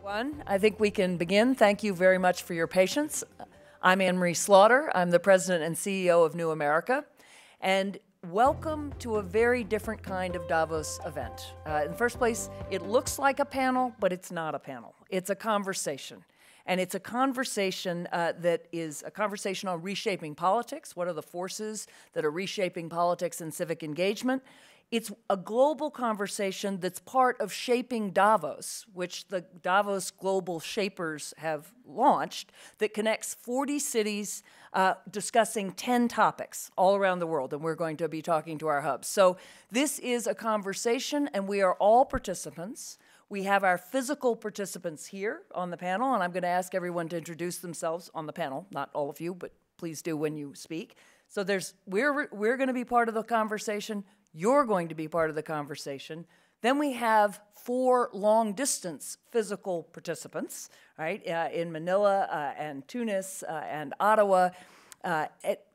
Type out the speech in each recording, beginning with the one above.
everyone. I think we can begin. Thank you very much for your patience. I'm Anne Marie Slaughter. I'm the president and CEO of New America. And welcome to a very different kind of Davos event. Uh, in the first place, it looks like a panel, but it's not a panel. It's a conversation. And it's a conversation uh, that is a conversation on reshaping politics. What are the forces that are reshaping politics and civic engagement? It's a global conversation that's part of Shaping Davos, which the Davos Global Shapers have launched, that connects 40 cities uh, discussing 10 topics all around the world. And we're going to be talking to our hubs. So this is a conversation, and we are all participants. We have our physical participants here on the panel, and I'm going to ask everyone to introduce themselves on the panel. Not all of you, but please do when you speak. So there's we're we're going to be part of the conversation. You're going to be part of the conversation. Then we have four long distance physical participants, right, uh, in Manila uh, and Tunis uh, and Ottawa. Uh,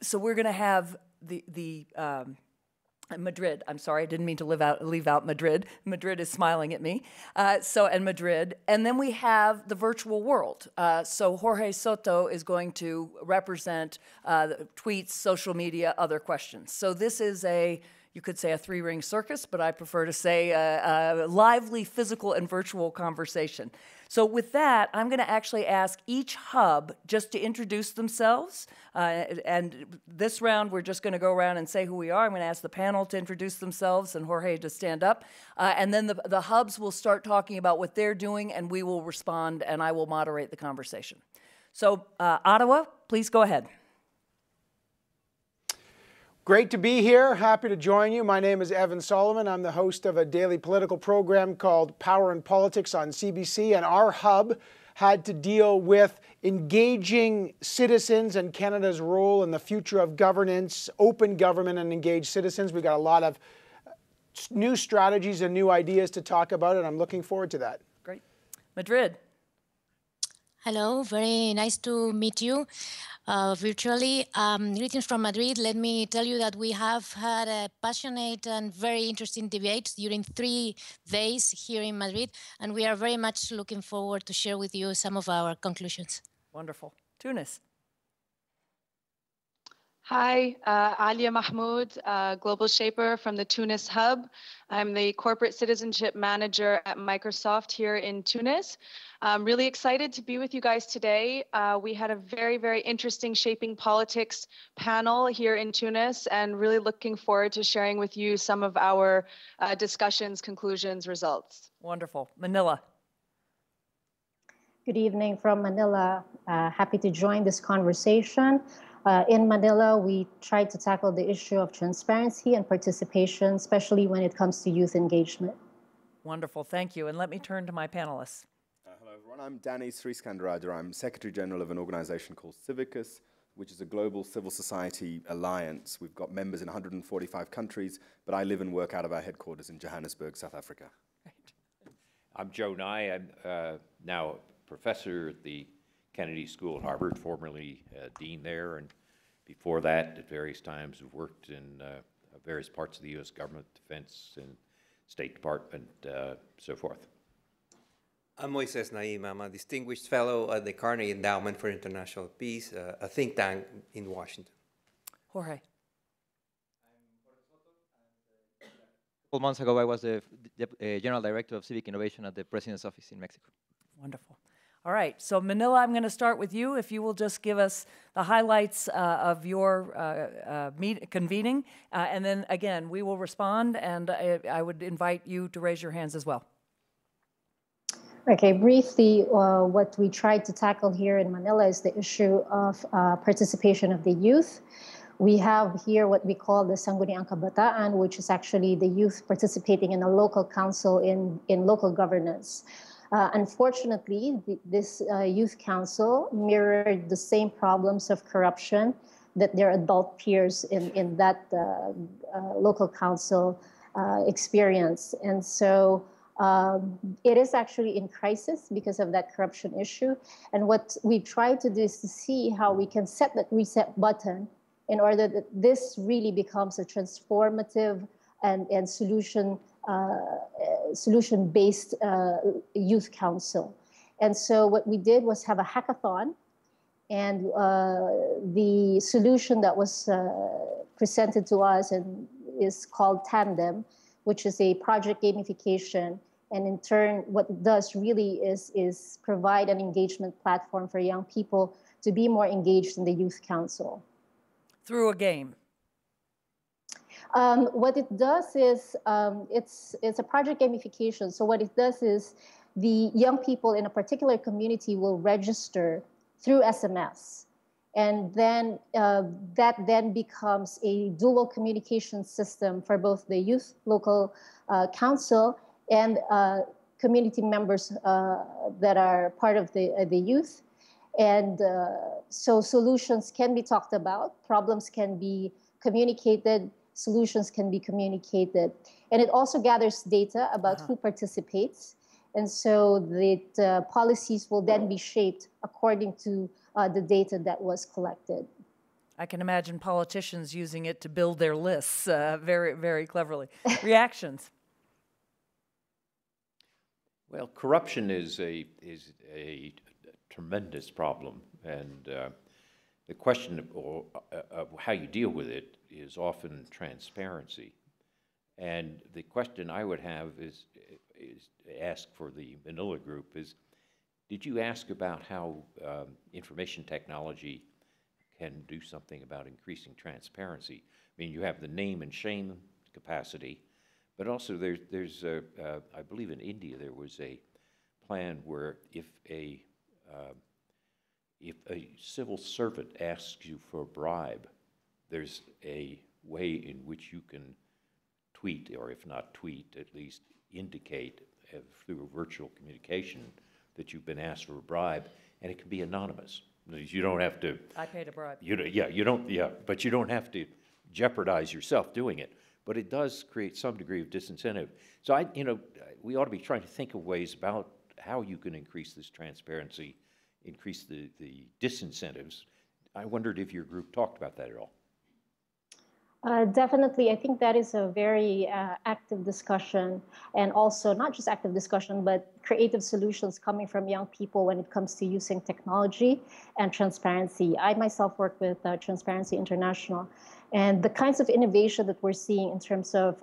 so we're going to have the, the um, Madrid. I'm sorry, I didn't mean to out, leave out Madrid. Madrid is smiling at me. Uh, so, and Madrid. And then we have the virtual world. Uh, so, Jorge Soto is going to represent tweets, social media, other questions. So, this is a you could say a three ring circus, but I prefer to say a, a lively physical and virtual conversation. So, with that, I'm going to actually ask each hub just to introduce themselves. Uh, and this round, we're just going to go around and say who we are. I'm going to ask the panel to introduce themselves and Jorge to stand up. Uh, and then the, the hubs will start talking about what they're doing, and we will respond, and I will moderate the conversation. So, uh, Ottawa, please go ahead. Great to be here. Happy to join you. My name is Evan Solomon. I'm the host of a daily political program called Power and Politics on CBC, and our hub had to deal with engaging citizens and Canada's role in the future of governance, open government, and engaged citizens. We got a lot of new strategies and new ideas to talk about, and I'm looking forward to that. Great. Madrid. Hello, very nice to meet you uh, virtually. Um, greetings from Madrid. Let me tell you that we have had a passionate and very interesting debate during three days here in Madrid, and we are very much looking forward to share with you some of our conclusions. Wonderful. Tunis. Hi, uh, Alia Mahmoud, uh, Global Shaper from the Tunis Hub. I'm the Corporate Citizenship Manager at Microsoft here in Tunis. I'm really excited to be with you guys today. Uh, we had a very, very interesting Shaping Politics panel here in Tunis and really looking forward to sharing with you some of our uh, discussions, conclusions, results. Wonderful. Manila. Good evening from Manila. Uh, happy to join this conversation. Uh, in Manila, we tried to tackle the issue of transparency and participation, especially when it comes to youth engagement. Wonderful, thank you. And let me turn to my panelists. Uh, hello, everyone. I'm Danny Sriskandarajah. I'm Secretary General of an organization called Civicus, which is a global civil society alliance. We've got members in 145 countries, but I live and work out of our headquarters in Johannesburg, South Africa. Right. I'm Joe Nye. I'm uh, now a professor at the Kennedy School at Harvard, formerly uh, dean there, and before that, at various times, have worked in uh, various parts of the U.S. government, defense and State Department, uh, so forth. I'm Moises Naim. I'm a distinguished fellow at the Carnegie Endowment for International Peace, uh, a think tank in Washington. Jorge. A couple months ago, I was the, the uh, General Director of Civic Innovation at the President's Office in Mexico. Wonderful. All right, so Manila, I'm going to start with you. If you will just give us the highlights uh, of your uh, uh, convening, uh, and then again, we will respond, and I, I, would invite you to raise your hands as well. Okay, briefly, uh, what we tried to tackle here in Manila is the issue of uh, participation of the youth. We have here what we call the Sangguniang Kabataan, which is actually the youth participating in a local council in, in local governance. Uh, unfortunately, this uh, youth council mirrored the same problems of corruption that their adult peers in, in that uh, uh local council uh, experience. And so um, it is actually in crisis because of that corruption issue. And what we try to do is to see how we can set that reset button in order that this really becomes a transformative and, and solution uh, solution-based uh, youth council. And so what we did was have a hackathon, and uh, the solution that was uh, presented to us and is called Tandem, which is a project gamification. And in turn, what it does really is, is provide an engagement platform for young people to be more engaged in the Youth Council. Through a game. Um, what it does is um, it's it's a project gamification. So what it does is the young people in a particular community will register through SMS, and then uh, that then becomes a dual communication system for both the youth local uh, council and uh, community members uh, that are part of the uh, the youth. And uh, so solutions can be talked about, problems can be communicated, solutions can be communicated. And it also gathers data about uh-huh. who participates. And so the uh, policies will then be shaped according to uh, the data that was collected. I can imagine politicians using it to build their lists uh, very, very cleverly. Reactions? Well, corruption is a is a tremendous problem, and uh, the question of, uh, of, how you deal with it is often transparency. And the question I would have is, is ask for the Manila group is, did you ask about how um, information technology can do something about increasing transparency? I mean, you have the name and shame capacity, but also there's, there's a, uh, I believe in India there was a plan where if a uh, if a civil servant asks you for a bribe, there's a way in which you can tweet, or if not tweet, at least indicate uh, through virtual communication that you've been asked for a bribe, and it can be anonymous. You don't have to. I paid a bribe. You yeah, you don't yeah, but you don't have to jeopardize yourself doing it. But it does create some degree of disincentive. So I, you know, we ought to be trying to think of ways about how you can increase this transparency increase the, the disincentives. I wondered if your group talked about that at all. Uh, definitely, I think that is a very uh, active discussion, and also not just active discussion, but creative solutions coming from young people when it comes to using technology and transparency. I myself work with uh, Transparency International, and the kinds of innovation that we're seeing in terms of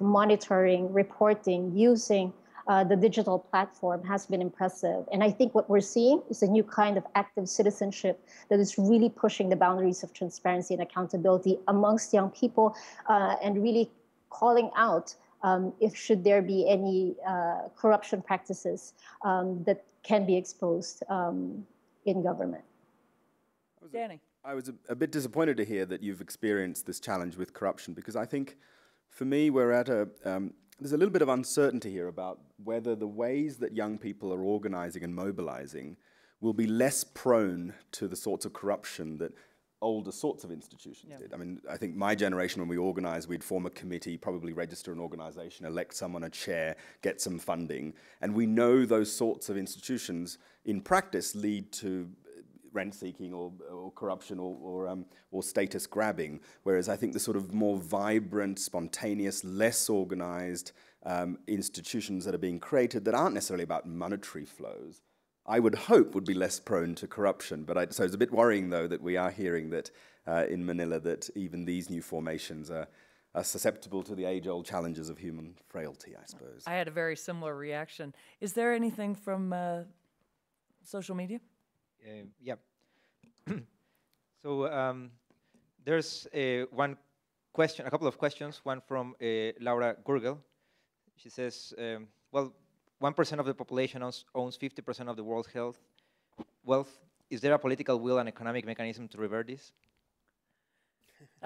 monitoring, reporting, using uh, the digital platform has been impressive. And I think what we're seeing is a new kind of active citizenship that is really pushing the boundaries of transparency and accountability amongst young people uh, and really calling out um, if should there be any uh, corruption practices um, that can be exposed um, in government. Danny. I was a, a, bit disappointed to hear that you've experienced this challenge with corruption because I think for me we're at a, um, there's a little bit of uncertainty here about whether the ways that young people are organizing and mobilizing will be less prone to the sorts of corruption that older sorts of institutions yeah. did. I mean, I think my generation, when we organized, we'd form a committee, probably register an organization, elect someone a chair, get some funding. And we know those sorts of institutions in practice lead to rent seeking or, or corruption or, or, um, or status grabbing. Whereas I think the sort of more vibrant, spontaneous, less organized um, institutions that are being created that aren't necessarily about monetary flows, I would hope would be less prone to corruption. But I, so it's a bit worrying, though, that we are hearing that uh, in Manila that even these new formations are, are susceptible to the age-old challenges of human frailty, I suppose. I had a very similar reaction. Is there anything from uh, social media? Uh, yeah. so um, there's uh, one question, a couple of questions. One from uh, Laura Gurgel. She says, um, well, 1% of the population owns 50% of the world's health wealth. Is there a political will and economic mechanism to revert this?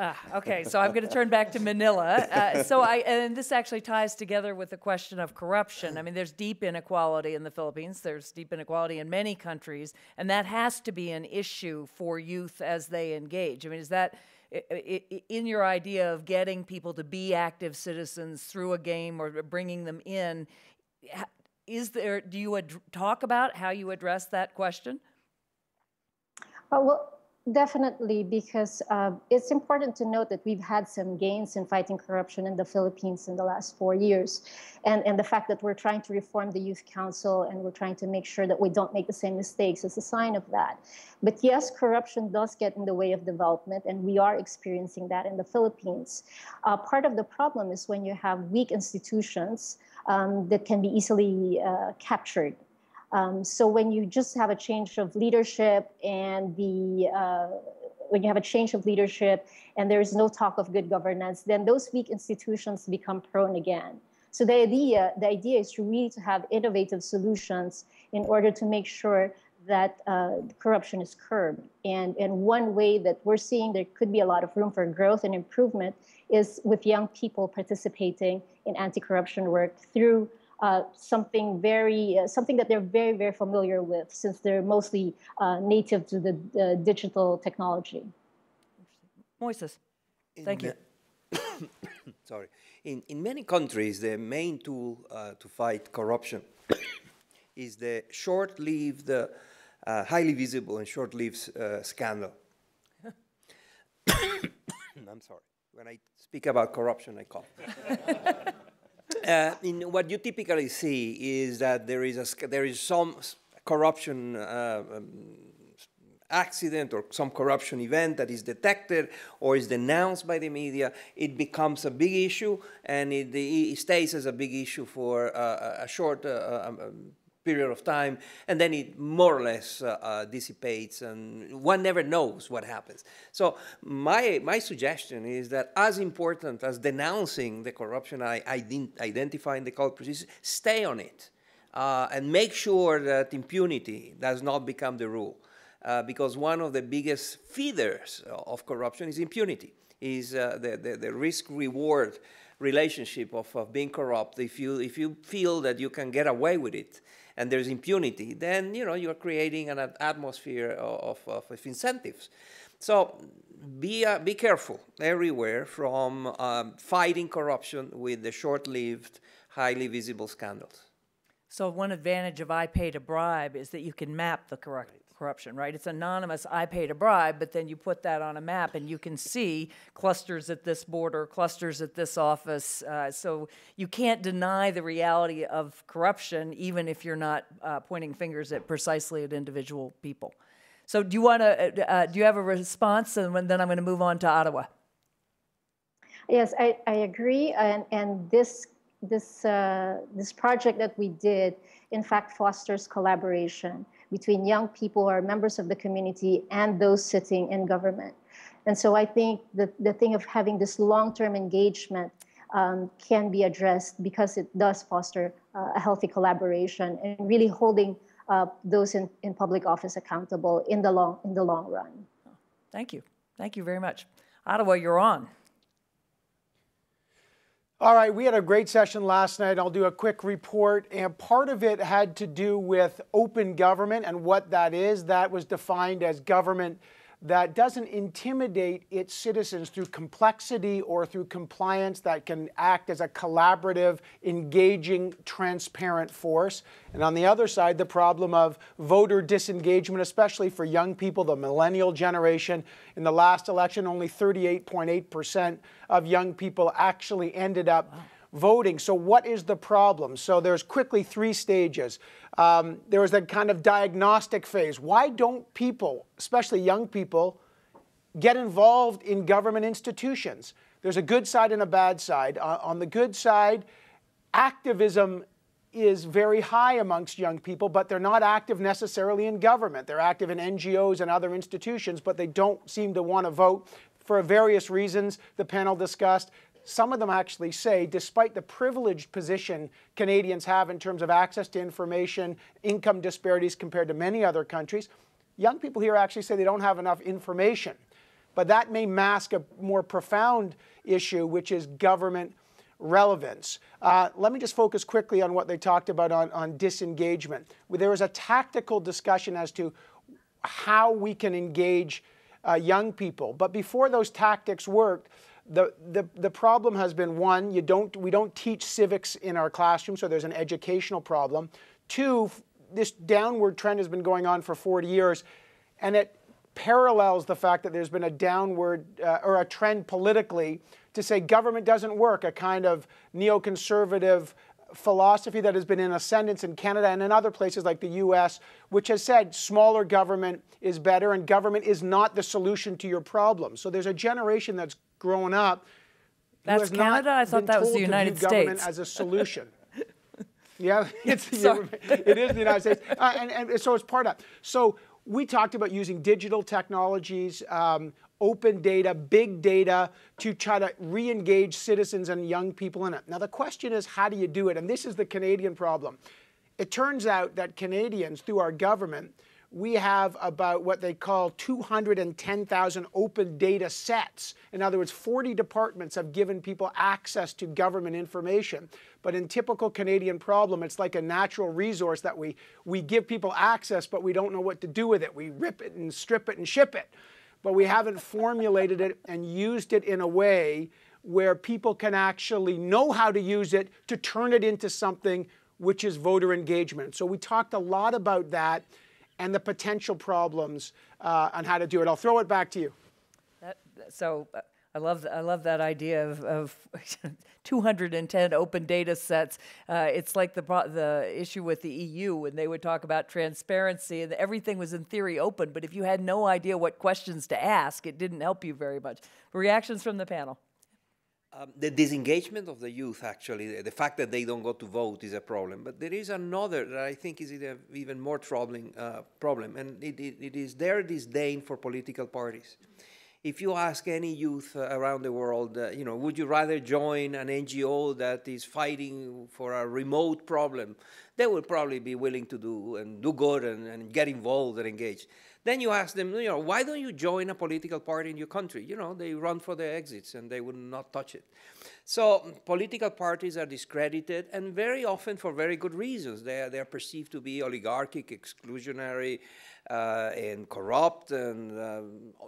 Ah, okay, so I'm going to turn back to Manila. Uh, so I, and this actually ties together with the question of corruption. I mean, there's deep inequality in the Philippines. There's deep inequality in many countries, and that has to be an issue for youth as they engage. I mean, is that in your idea of getting people to be active citizens through a game or bringing them in? Is there? Do you talk about how you address that question? Uh, well Definitely, because uh, it's important to note that we've had some gains in fighting corruption in the Philippines in the last four years. And, and the fact that we're trying to reform the Youth Council and we're trying to make sure that we don't make the same mistakes is a sign of that. But yes, corruption does get in the way of development, and we are experiencing that in the Philippines. Uh, part of the problem is when you have weak institutions um, that can be easily uh, captured um, so when you just have a change of leadership and the uh, when you have a change of leadership and there is no talk of good governance, then those weak institutions become prone again. So the idea the idea is really to have innovative solutions in order to make sure that uh, corruption is curbed. And, and one way that we're seeing there could be a lot of room for growth and improvement is with young people participating in anti-corruption work through uh, something very uh, something that they're very very familiar with since they're mostly uh, native to the digital technology. Moises, thank you. sorry. In, in many countries, the main tool uh, to fight corruption is the short-lived, uh, highly visible and short-lived scandal. I'm sorry. When I speak about corruption, I cough. uh, in what you typically see is that there is a there is some corruption uh, um, accident or some corruption event that is detected or is denounced by the media, it becomes a big issue and it, it stays as a big issue for uh, a short uh, um, um period of time, and then it more or less uh, uh, dissipates, and one never knows what happens. So my my suggestion is that as important as denouncing the corruption, I, I identifying the culprits, stay on it, uh, and make sure that impunity does not become the rule, uh, because one of the biggest feeders of corruption is impunity, is uh, the, the, the risk reward relationship of, of being corrupt. If you if you feel that you can get away with it and there's impunity, then you know you're creating an atmosphere of, of, of incentives. So be, uh, be careful everywhere from um, fighting corruption with the short-lived, highly visible scandals. So one advantage of I paid a bribe is that you can map the correct corruption, right? It's anonymous, I paid a bribe, but then you put that on a map and you can see clusters at this border, clusters at this office. Uh, so you can't deny the reality of corruption, even if you're not uh, pointing fingers at precisely at individual people. So do you want to, uh, uh, do you have a response? And then I'm going to move on to Ottawa. Yes, I, I agree. And, and this, this, uh, this project that we did, in fact, fosters collaboration between young people who are members of the community and those sitting in government. And so I think the, the thing of having this long-term engagement um, can be addressed because it does foster uh, a healthy collaboration and really holding uh, those in, in public office accountable in the long in the long run. Thank you. Thank you very much. Ottawa, you're on. All right, we had a great session last night. I'll do a quick report. And part of it had to do with open government and what that is. That was defined as government that doesn't intimidate its citizens through complexity or through compliance that can act as a collaborative, engaging, transparent force. And on the other side, the problem of voter disengagement, especially for young people, the millennial generation. In the last election, only 38.8% of young people actually ended up. Wow voting. So, what is the problem? So, there's quickly three stages. Um, there was that kind of diagnostic phase. Why don't people, especially young people, get involved in government institutions? There's a good side and a bad side. Uh, on the good side, activism is very high amongst young people, but they're not active necessarily in government. They're active in NGOs and other institutions, but they don't seem to want to vote for various reasons the panel discussed. Some of them actually say, despite the privileged position Canadians have in terms of access to information, income disparities compared to many other countries, young people here actually say they don't have enough information. But that may mask a more profound issue, which is government relevance. Uh, let me just focus quickly on what they talked about on, on disengagement. There was a tactical discussion as to how we can engage uh, young people. But before those tactics worked, the, the, the problem has been one, you don't, we don't teach civics in our classroom, so there's an educational problem. Two, this downward trend has been going on for 40 years, and it parallels the fact that there's been a downward uh, or a trend politically to say government doesn't work, a kind of neoconservative philosophy that has been in ascendance in Canada and in other places like the US, which has said smaller government is better and government is not the solution to your problems. So there's a generation that's grown up. That's Canada? I thought that was the United States. as a solution. yeah, it's, it is the United States. Uh, and, and so it's part of. So we talked about using digital technologies, um, open data, big data to try to re engage citizens and young people in it. Now, the question is, how do you do it? And this is the Canadian problem. It turns out that Canadians, through our government, we have about what they call 210,000 open data sets. In other words, 40 departments have given people access to government information. But in typical Canadian problem, it's like a natural resource that we, we give people access, but we don't know what to do with it. We rip it and strip it and ship it but we haven't formulated it and used it in a way where people can actually know how to use it to turn it into something which is voter engagement. So we talked a lot about that and the potential problems uh, on how to do it. I'll throw it back to you. That, so uh, I love I love that idea of, of 210 open data sets. Uh, it's like the the issue with the EU when they would talk about transparency and everything was in theory open, but if you had no idea what questions to ask, it didn't help you very much. Reactions from the panel. Um, the disengagement of the youth, actually, the fact that they don't go to vote is a problem. But there is another that I think is an even more troubling uh, problem, and it, it, it is their disdain for political parties if you ask any youth uh, around the world, uh, you know, would you rather join an NGO that is fighting for a remote problem? They will probably be willing to do and do good and, and get involved and engage. Then you ask them, you know, why don't you join a political party in your country? You know, they run for their exits and they would not touch it. So political parties are discredited and very often for very good reasons. They are, they are perceived to be oligarchic, exclusionary, uh, and corrupt and, uh,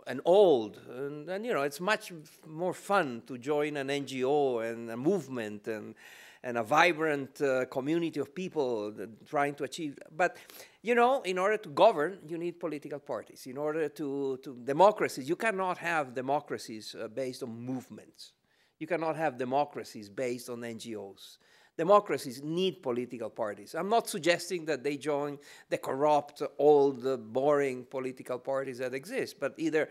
and old. And, and, you know, it's much more fun to join an NGO and a movement and, and a vibrant uh, community of people trying to achieve. But, you know, in order to govern, you need political parties. In order to, to democracies, you cannot have democracies uh, based on movements. You cannot have democracies based on NGOs democracies need political parties. I'm not suggesting that they join the corrupt, old, boring political parties that exist, but either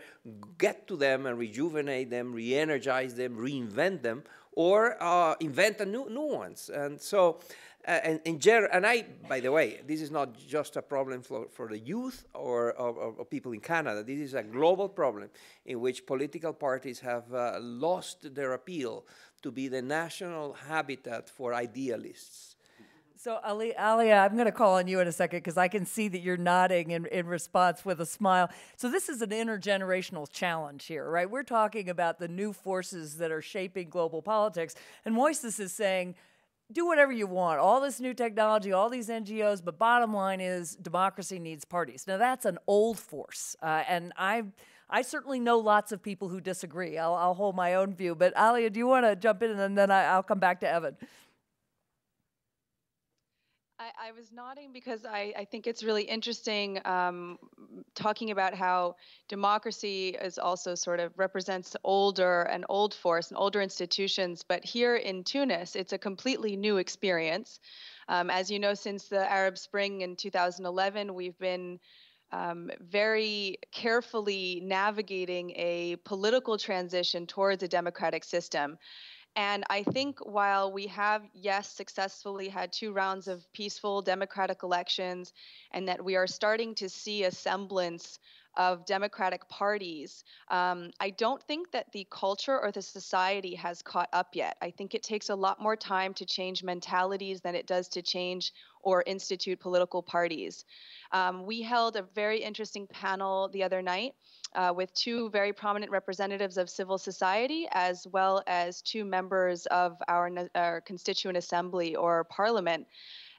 get to them and rejuvenate them, re-energize them, reinvent them, or uh, invent a new, new ones. And so, uh, and, in general, and I, by the way, this is not just a problem for, for the youth or, or, or people in Canada. This is a global problem in which political parties have uh, lost their appeal to be the national habitat for idealists. So, Ali, Alia, I'm going to call on you in a second because I can see that you're nodding in, in response with a smile. So, this is an intergenerational challenge here, right? We're talking about the new forces that are shaping global politics. And Moises is saying, do whatever you want, all this new technology, all these NGOs, but bottom line is democracy needs parties. Now, that's an old force. Uh, and I I certainly know lots of people who disagree. I'll, I'll hold my own view. But Alia, do you want to jump in and then I, will come back to Evan? I, I was nodding because I, I, think it's really interesting um, talking about how democracy is also sort of represents older and old force and older institutions. But here in Tunis, it's a completely new experience. Um, as you know, since the Arab Spring in 2011, we've been um, very carefully navigating a political transition towards a democratic system. And I think while we have, yes, successfully had two rounds of peaceful democratic elections, and that we are starting to see a semblance of democratic parties, um, I don't think that the culture or the society has caught up yet. I think it takes a lot more time to change mentalities than it does to change or institute political parties. Um, we held a very interesting panel the other night uh, with two very prominent representatives of civil society, as well as two members of our, our constituent assembly or parliament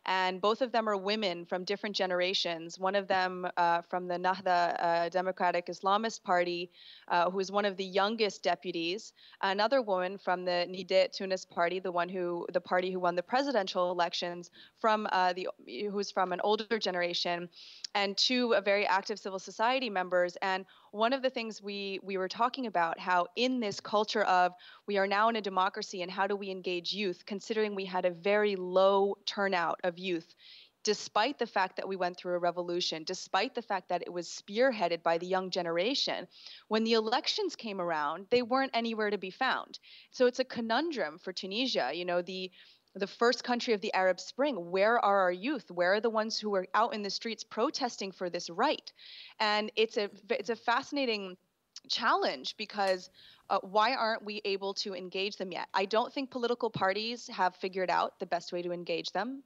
and both of them are women from different generations. One of them uh, from the Nahda uh, Democratic Islamist Party, uh, who is one of the youngest deputies. Another woman from the Nidaa Tounes Party, the one who the party who won the presidential elections, from uh, the who's from an older generation, and two very active civil society members. And one of the things we we were talking about how in this culture of we are now in a democracy and how do we engage youth considering we had a very low turnout of youth despite the fact that we went through a revolution, despite the fact that it was spearheaded by the young generation, when the elections came around, they weren't anywhere to be found. So it's a conundrum for Tunisia. You know, the the first country of the Arab Spring. Where are our youth? Where are the ones who are out in the streets protesting for this right? And it's a it's a fascinating challenge because uh, why aren't we able to engage them yet? I don't think political parties have figured out the best way to engage them.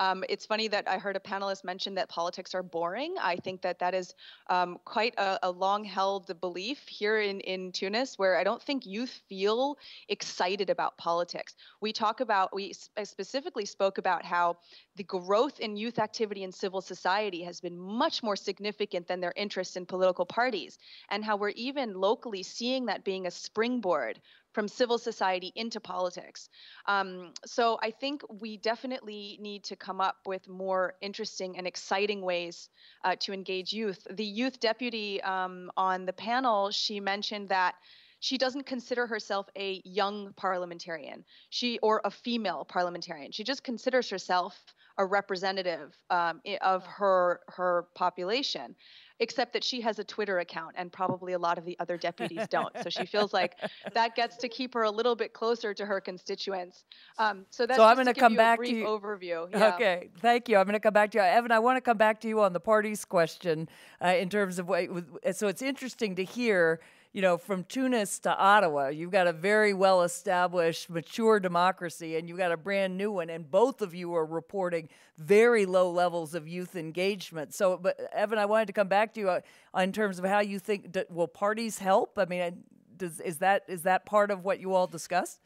Um, it's funny that I heard a panelist mention that politics are boring. I think that that is um, quite a, a long held belief here in, in Tunis, where I don't think youth feel excited about politics. We talk about, we specifically spoke about how the growth in youth activity in civil society has been much more significant than their interest in political parties, and how we're even locally seeing that being a springboard from civil society into politics. Um, so I think we definitely need to come up with more interesting and exciting ways uh, to engage youth. The youth deputy um, on the panel, she mentioned that she doesn't consider herself a young parliamentarian she or a female parliamentarian she just considers herself a representative um, of her her population except that she has a Twitter account and probably a lot of the other deputies don't. So she feels like that gets to keep her a little bit closer to her constituents. Um, so that's so I'm going to come back to you. overview. Yeah. Okay, thank you. I'm going to come back to you, Evan. I want to come back to you on the parties question uh, in terms of what. So it's interesting to hear you know, from Tunis to Ottawa, you've got a very well established, mature democracy, and you've got a brand new one. And both of you are reporting very low levels of youth engagement. So, but Evan, I wanted to come back to you uh, in terms of how you think will parties help? I mean, does, is that is that part of what you all discussed?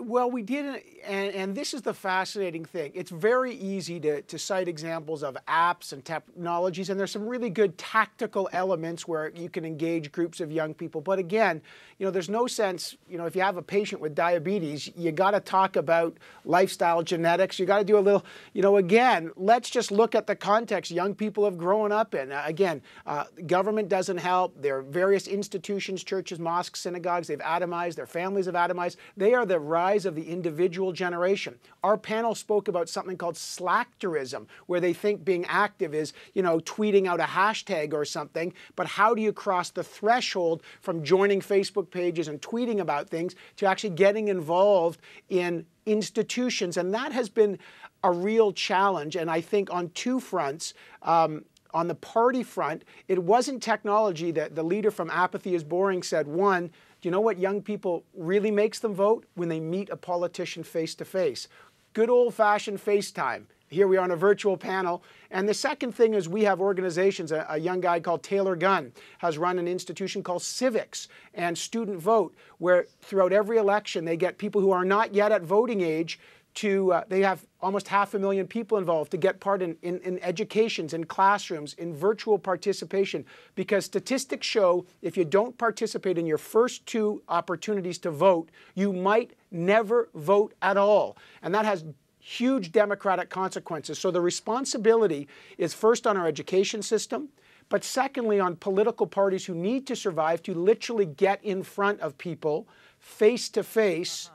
Well, we did, and, and, this is the fascinating thing. It's very easy to, to cite examples of apps and technologies, and there's some really good tactical elements where you can engage groups of young people. But again, you know, there's no sense, you know, if you have a patient with diabetes, you got to talk about lifestyle genetics. You got to do a little, you know, again, let's just look at the context young people have grown up in. Uh, again, uh, government doesn't help. There are various institutions, churches, mosques, synagogues, they've atomized, their families have atomized. They are the rise of the individual generation. Our panel spoke about something called slacktivism, where they think being active is, you know, tweeting out a hashtag or something. But how do you cross the threshold from joining Facebook pages and tweeting about things to actually getting involved in institutions? And that has been a real challenge. And I think on two fronts, um, on the party front, it wasn't technology that the leader from Apathy is Boring said. One, do you know what young people really makes them vote? When they meet a politician face to face. Good old fashioned FaceTime. Here we are on a virtual panel. And the second thing is we have organizations. A, a, young guy called Taylor Gunn has run an institution called CIVIX and Student Vote, where throughout every election they get people who are not yet at voting age to, uh, they have almost half a million people involved to get part in, in, in, educations, in classrooms, in virtual participation. Because statistics show if you don't participate in your first two opportunities to vote, you might never vote at all. And that has huge democratic consequences. So the responsibility is first on our education system, but secondly on political parties who need to survive to literally get in front of people face to face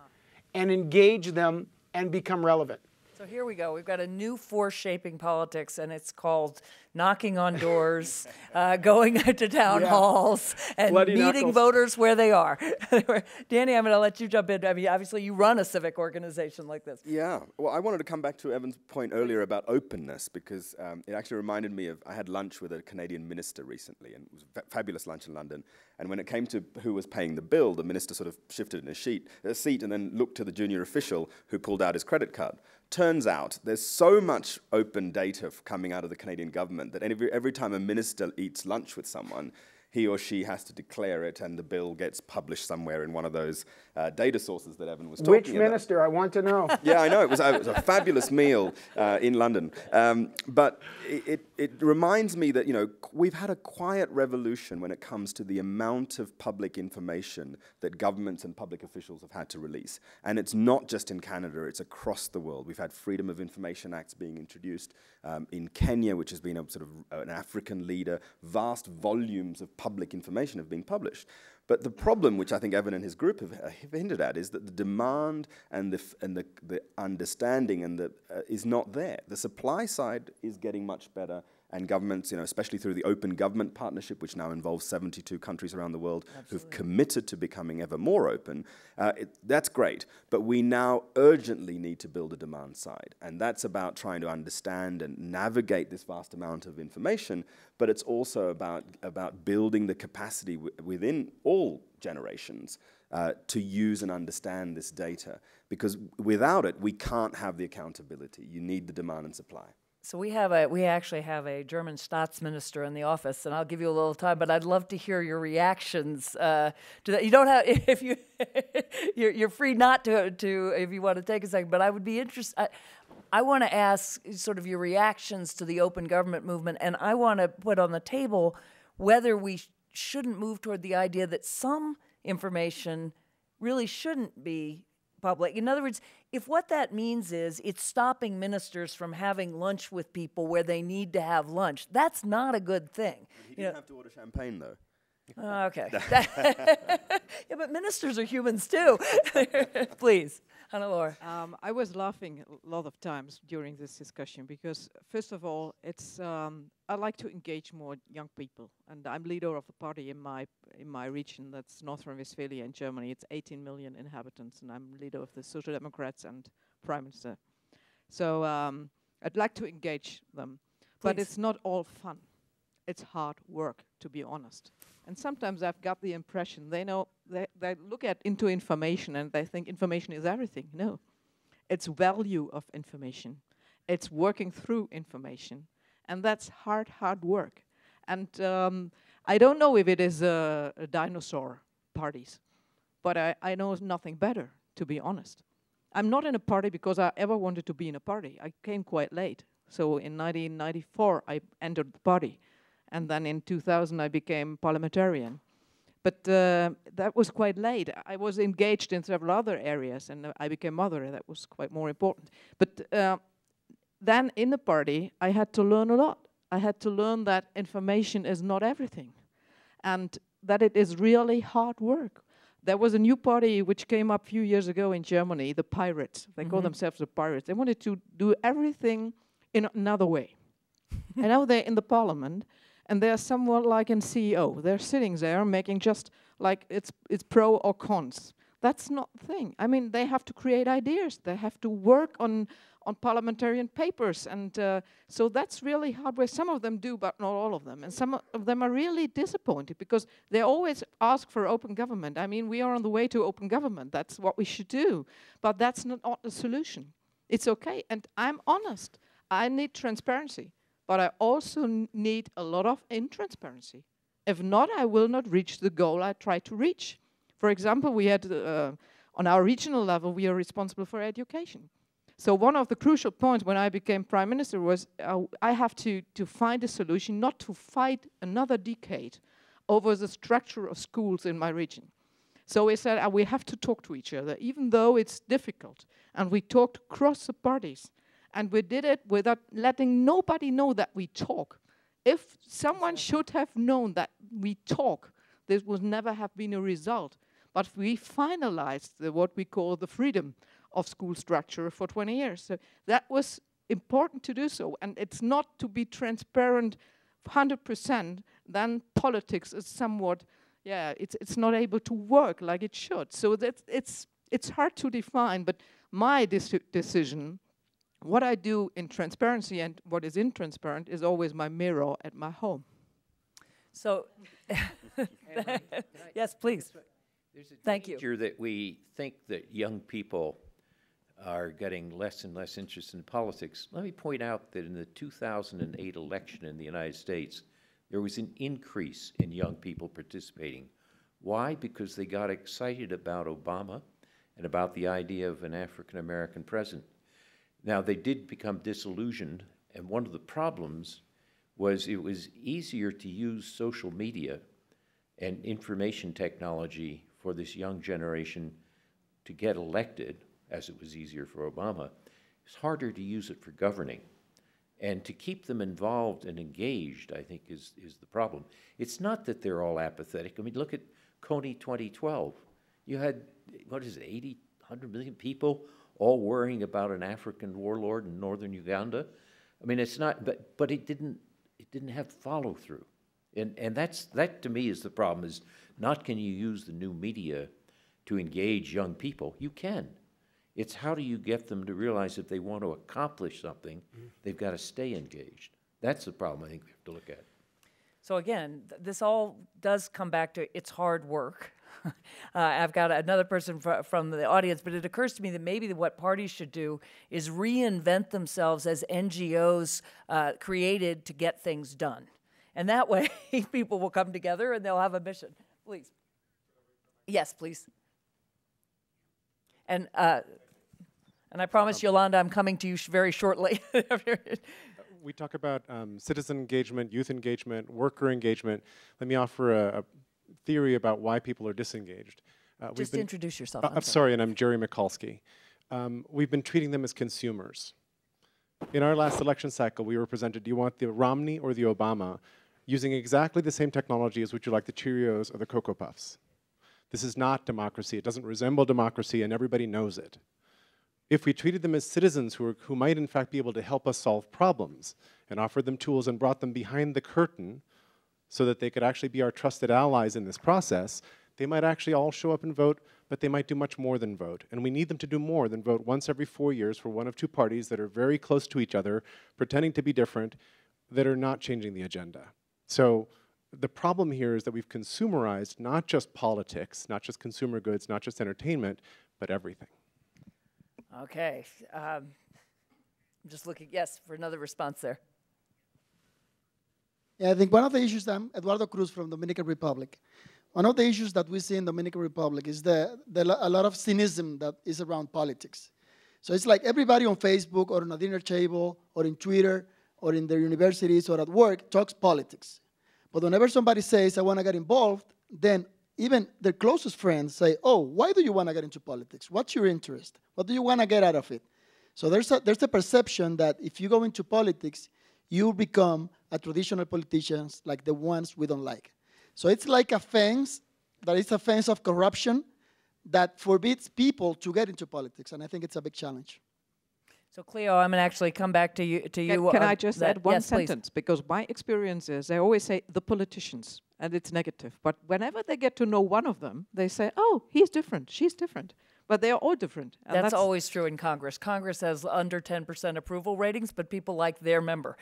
and engage them and become relevant. So here we go. We've got a new force shaping politics, and it's called knocking on doors, uh, going to town yeah. halls, and Bloody meeting knuckles. voters where they are. Danny, I'm going to let you jump in. I mean, obviously, you run a civic organization like this. Yeah. Well, I wanted to come back to Evan's point earlier about openness because um, it actually reminded me of I had lunch with a Canadian minister recently, and it was a fabulous lunch in London. And when it came to who was paying the bill, the minister sort of shifted in his sheet, a seat and then looked to the junior official who pulled out his credit card. Turns out there's so much open data coming out of the Canadian government that every, every time a minister eats lunch with someone, he or she has to declare it, and the bill gets published somewhere in one of those uh, data sources that Evan was talking Which about. Which minister? I want to know. yeah, I know. It was, it was a fabulous meal uh, in London. Um, but it, it, it, reminds me that, you know, we've had a quiet revolution when it comes to the amount of public information that governments and public officials have had to release. And it's not just in Canada, it's across the world. We've had Freedom of Information Acts being introduced um, in Kenya, which has been a sort of an African leader. Vast volumes of public information have been published. But the problem, which I think Evan and his group have, have hinted at, is that the demand and the, and the, the understanding and the, uh, is not there. The supply side is getting much better, and governments, you know, especially through the Open Government Partnership, which now involves 72 countries around the world Absolutely. who've committed to becoming ever more open, uh, it, that's great. But we now urgently need to build a demand side, and that's about trying to understand and navigate this vast amount of information. But it's also about about building the capacity within all generations uh, to use and understand this data, because without it, we can't have the accountability. You need the demand and supply. So we have a we actually have a German Staatsminister in the office, and I'll give you a little time, but I'd love to hear your reactions uh, to that. You don't have if you you're, you're free not to to if you want to take a second, but I would be interested. I, I want to ask sort of your reactions to the open government movement, and I want to put on the table whether we sh- shouldn't move toward the idea that some information really shouldn't be public. In other words, if what that means is it's stopping ministers from having lunch with people where they need to have lunch, that's not a good thing. Didn't you know, have to order champagne, though. Uh, okay. yeah, but ministers are humans too. Please. Hannelore. Um, I was laughing a lot of times during this discussion because, first of all, it's um, I like to engage more young people, and I'm leader of a party in my in my region. That's North Rhine-Westphalia in Germany. It's 18 million inhabitants, and I'm leader of the Social Democrats and Prime Minister. So um, I'd like to engage them, Please. but it's not all fun. It's hard work, to be honest. And sometimes I've got the impression they know they, they look at into information and they think information is everything. No, it's value of information. It's working through information, and that's hard, hard work. And um, I don't know if it is a, a dinosaur parties, but I, I know nothing better, to be honest. I'm not in a party because I ever wanted to be in a party. I came quite late. So in 1994, I entered the party and then in 2000 I became parliamentarian. But uh, that was quite late. I was engaged in several other areas, and uh, I became mother. That was quite more important. But uh, then in the party, I had to learn a lot. I had to learn that information is not everything, and that it is really hard work. There was a new party which came up a few years ago in Germany, the Pirates. They mm -hmm. call mm-hmm. themselves the Pirates. They wanted to do everything in another way. and now they're in the parliament, and they're somewhat like a CEO. They're sitting there making just like it's it's pro or cons. That's not the thing. I mean, they have to create ideas. They have to work on on parliamentarian papers, and uh, so that's really hard work. Some of them do, but not all of them. And some of them are really disappointed because they always ask for open government. I mean, we are on the way to open government. That's what we should do, but that's not the solution. It's okay, and I'm honest. I need transparency but I also need a lot of intransparency. If not, I will not reach the goal I try to reach. For example, we had, uh, on our regional level, we are responsible for education. So one of the crucial points when I became prime minister was uh, I have to, to find a solution not to fight another decade over the structure of schools in my region. So we said uh, we have to talk to each other, even though it's difficult. And we talked across the parties. And we did it without letting nobody know that we talk. If someone should have known that we talk, this would never have been a result. But we finalized the, what we call the freedom of school structure for 20 years. So that was important to do so. And it's not to be transparent 100%, then politics is somewhat, yeah, it's, it's not able to work like it should. So that it's, it's hard to define, but my decision what I do in transparency and what is intransparent is always my mirror at my home. So, yes, please. There's a Thank you. danger that we think that young people are getting less and less interested in politics. Let me point out that in the 2008 election in the United States, there was an increase in young people participating. Why? Because they got excited about Obama and about the idea of an African American president. Now, they did become disillusioned, and one of the problems was it was easier to use social media and information technology for this young generation to get elected, as it was easier for Obama. It's harder to use it for governing. And to keep them involved and engaged, I think, is, is the problem. It's not that they're all apathetic. I mean, look at Kony 2012. You had, what is it, 80, 100 million people all worrying about an African warlord in northern Uganda. I mean, it's not, but, but it didn't, it didn't have follow through. And, and that's, that to me is the problem is not can you use the new media to engage young people. You can. It's how do you get them to realize if they want to accomplish something, mm-hmm. they've got to stay engaged. That's the problem I think we have to look at. So again, th- this all does come back to it's hard work. uh, I've got another person fr- from the audience, but it occurs to me that maybe what parties should do is reinvent themselves as NGOs uh, created to get things done. And that way, people will come together and they'll have a mission. Please. Yes, please. And uh, and I promise Yolanda, I'm coming to you sh- very shortly. we talk about um, citizen engagement, youth engagement, worker engagement. Let me offer a, a theory about why people are disengaged. Uh, Just introduce yourself. Uh, I'm, sorry. and I'm Jerry Michalski. Um, we've been treating them as consumers. In our last election cycle, we were presented, do you want the Romney or the Obama? Using exactly the same technology as would you like the Cheerios or the Cocoa Puffs. This is not democracy. It doesn't resemble democracy, and everybody knows it if we treated them as citizens who, are, who might in fact be able to help us solve problems and offered them tools and brought them behind the curtain so that they could actually be our trusted allies in this process, they might actually all show up and vote, but they might do much more than vote. And we need them to do more than vote once every four years for one of two parties that are very close to each other, pretending to be different, that are not changing the agenda. So the problem here is that we've consumerized not just politics, not just consumer goods, not just entertainment, but everything. Okay. Um, I'm just looking, yes, for another response there. Yeah, I think one of the issues, that I'm Eduardo Cruz from Dominican Republic. One of the issues that we see in Dominican Republic is the, the, a lot of cynicism that is around politics. So it's like everybody on Facebook or on a dinner table or in Twitter or in their universities or at work talks politics. But whenever somebody says, I want to get involved, then even their closest friends say, Oh, why do you want to get into politics? What's your interest? What do you want to get out of it? So there's a, there's a perception that if you go into politics, you become a traditional politicians like the ones we don't like. So it's like a fence that is a fence of corruption that forbids people to get into politics. And I think it's a big challenge. So Cleo, I'm going to actually come back to you. To can, you. Can, uh, I just that, add one yes, sentence? Please. Because my experience is they always say the politicians, and it's negative. But whenever they get to know one of them, they say, "Oh, he's different. She's different." But they are all different. That's, that's, always true in Congress. Congress has under 10% approval ratings, but people like their member,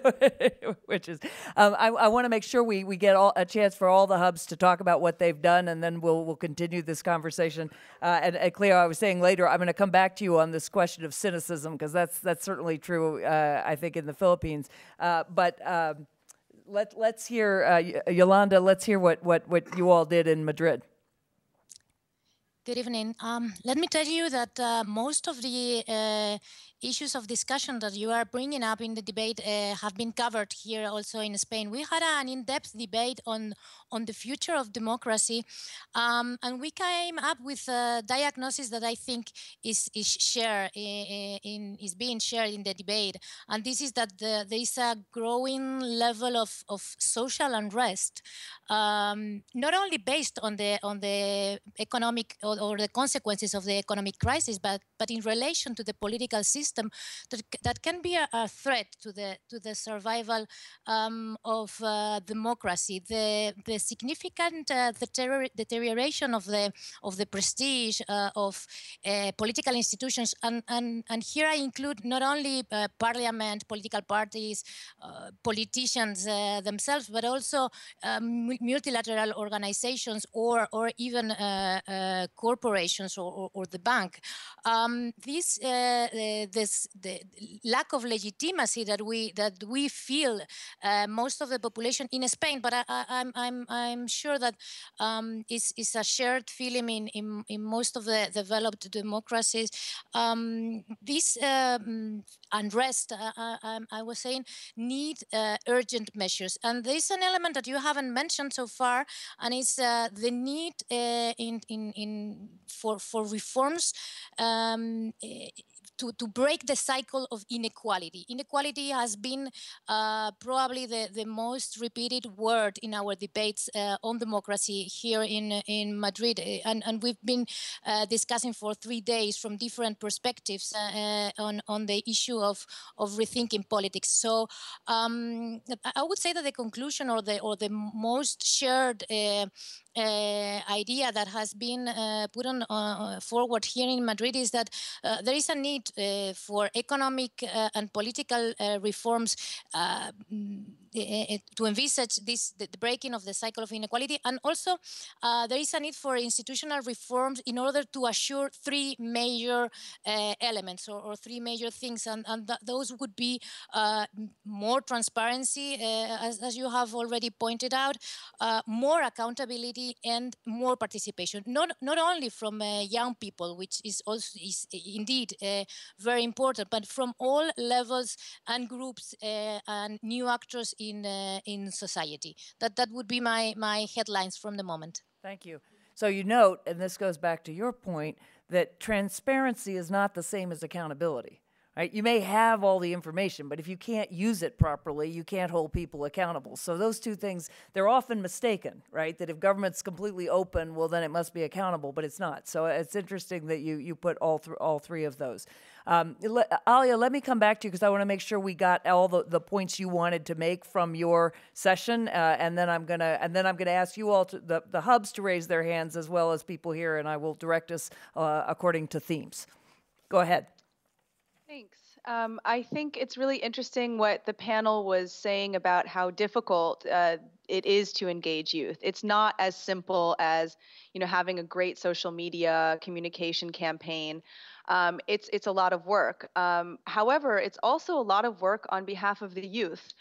which is. Um, I, I want to make sure we, we get all, a chance for all the hubs to talk about what they've done, and then we'll we'll continue this conversation. Uh, and, and, Cleo, I was saying later, I'm going to come back to you on this question of cynicism because that's that's certainly true. Uh, I think in the Philippines, uh, but. Um, let, let's hear, uh, Yolanda, let's hear what, what, what you all did in Madrid. Good evening. Um, let me tell you that uh, most of the uh, issues of discussion that you are bringing up in the debate uh, have been covered here also in Spain. We had an in-depth debate on on the future of democracy, um, and we came up with a diagnosis that I think is is shared in, in, is being shared in the debate, and this is that the, there is a growing level of, of social unrest, um, not only based on the on the economic or, or the consequences of the economic crisis, but but in relation to the political system system that, that can be a, a threat to the to the survival um, of uh, democracy. The the significant uh, the deterioration of the of the prestige uh, of uh, political institutions, and, and and here I include not only uh, parliament, political parties, uh, politicians themselves, but also um, multilateral organizations or or even corporations or, or, or, the bank. Um, this the this the lack of legitimacy that we that we feel uh, most of the population in Spain, but I, am I'm, I'm I'm sure that um, it's, it's a shared feeling in, in, in most of the developed democracies. Um, this um, unrest, uh, I, uh, um, I, was saying, need uh, urgent measures, and there is an element that you haven't mentioned so far, and it's uh, the need uh, in in in for for reforms um, to, to break the cycle of inequality. Inequality has been uh, probably the, the most repeated word in our debates uh, on democracy here in, in Madrid. Uh, and, and we've been uh, discussing for three days from different perspectives uh, uh, on, on the issue of, of rethinking politics. So um, I would say that the conclusion or the, or the most shared uh, idea that has been uh, put on uh, forward here in Madrid is that uh, there is a need uh, for economic uh, and political reforms mm, to envisage this the, the, breaking of the cycle of inequality, and also there is a need for institutional reforms in order to assure three major elements or, or, three major things, and, and th those would be more transparency, as, as, you have already pointed out, more accountability and more participation, not, not only from uh, young people, which is also is indeed uh, very important, but from all levels and groups uh, and new actors in, uh, in society. That, that would be my, my headlines from the moment. Thank you. So you note, and this goes back to your point, that transparency is not the same as accountability. Right? You may have all the information, but if you can't use it properly, you can't hold people accountable. So those two things, they're often mistaken, right? That if government's completely open, well, then it must be accountable, but it's not. So it's interesting that you you put all th- all three of those. Um, le- Alia, let me come back to you because I want to make sure we got all the, the points you wanted to make from your session, uh, and then I'm gonna and then I'm gonna ask you all to, the the hubs to raise their hands as well as people here, and I will direct us uh, according to themes. Go ahead. Thanks. Um, I think it's really interesting what the panel was saying about how difficult uh, it is to engage youth. It's not as simple as, you know, having a great social media communication campaign. Um, it's it's a lot of work. Um, however, it's also a lot of work on behalf of the youth.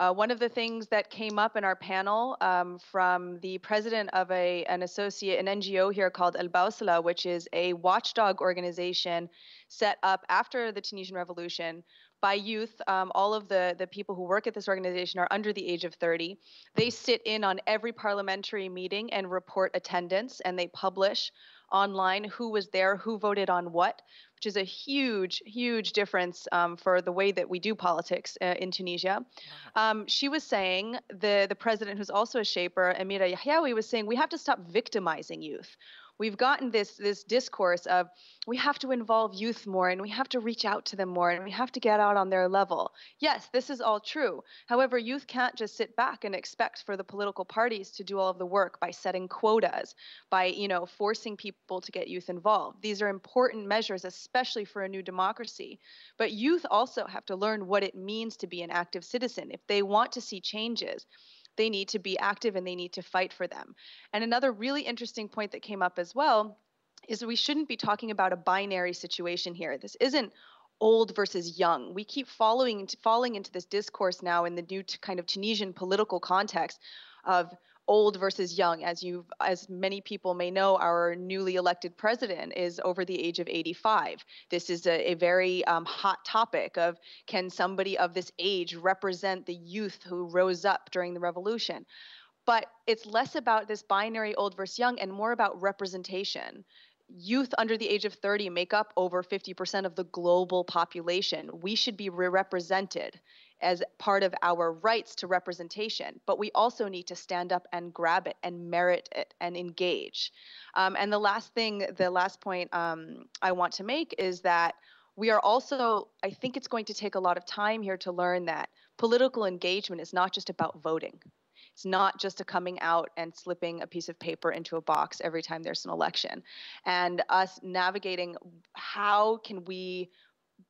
Uh, one of the things that came up in our panel um, from the president of a an associate an NGO here called Al Bawsala, which is a watchdog organization set up after the Tunisian Revolution by youth. Um, all of the, the people who work at this organization are under the age of 30. They sit in on every parliamentary meeting and report attendance, and they publish online who was there, who voted on what, which is a huge, huge difference um, for the way that we do politics uh, in Tunisia. Um, she was saying, the, the president, who's also a shaper, Amira Yahyaoui, was saying, we have to stop victimizing youth we've gotten this this discourse of we have to involve youth more and we have to reach out to them more and we have to get out on their level. Yes, this is all true. However, youth can't just sit back and expect for the political parties to do all of the work by setting quotas, by, you know, forcing people to get youth involved. These are important measures especially for a new democracy. But youth also have to learn what it means to be an active citizen if they want to see changes they need to be active and they need to fight for them. And another really interesting point that came up as well is we shouldn't be talking about a binary situation here. This isn't old versus young. We keep following falling into this discourse now in the new kind of Tunisian political context of old versus young. As you, as many people may know, our newly elected president is over the age of 85. This is a, a very um, hot topic of can somebody of this age represent the youth who rose up during the revolution? But it's less about this binary old versus young and more about representation youth under the age of 30 make up over 50% of the global population. We should be represented as part of our rights to representation, but we also need to stand up and grab it and merit it and engage. Um, and the last thing, the last point um, I want to make is that we are also, I think it's going to take a lot of time here to learn that political engagement is not just about voting. It's not just a coming out and slipping a piece of paper into a box every time there's an election. And us navigating how can we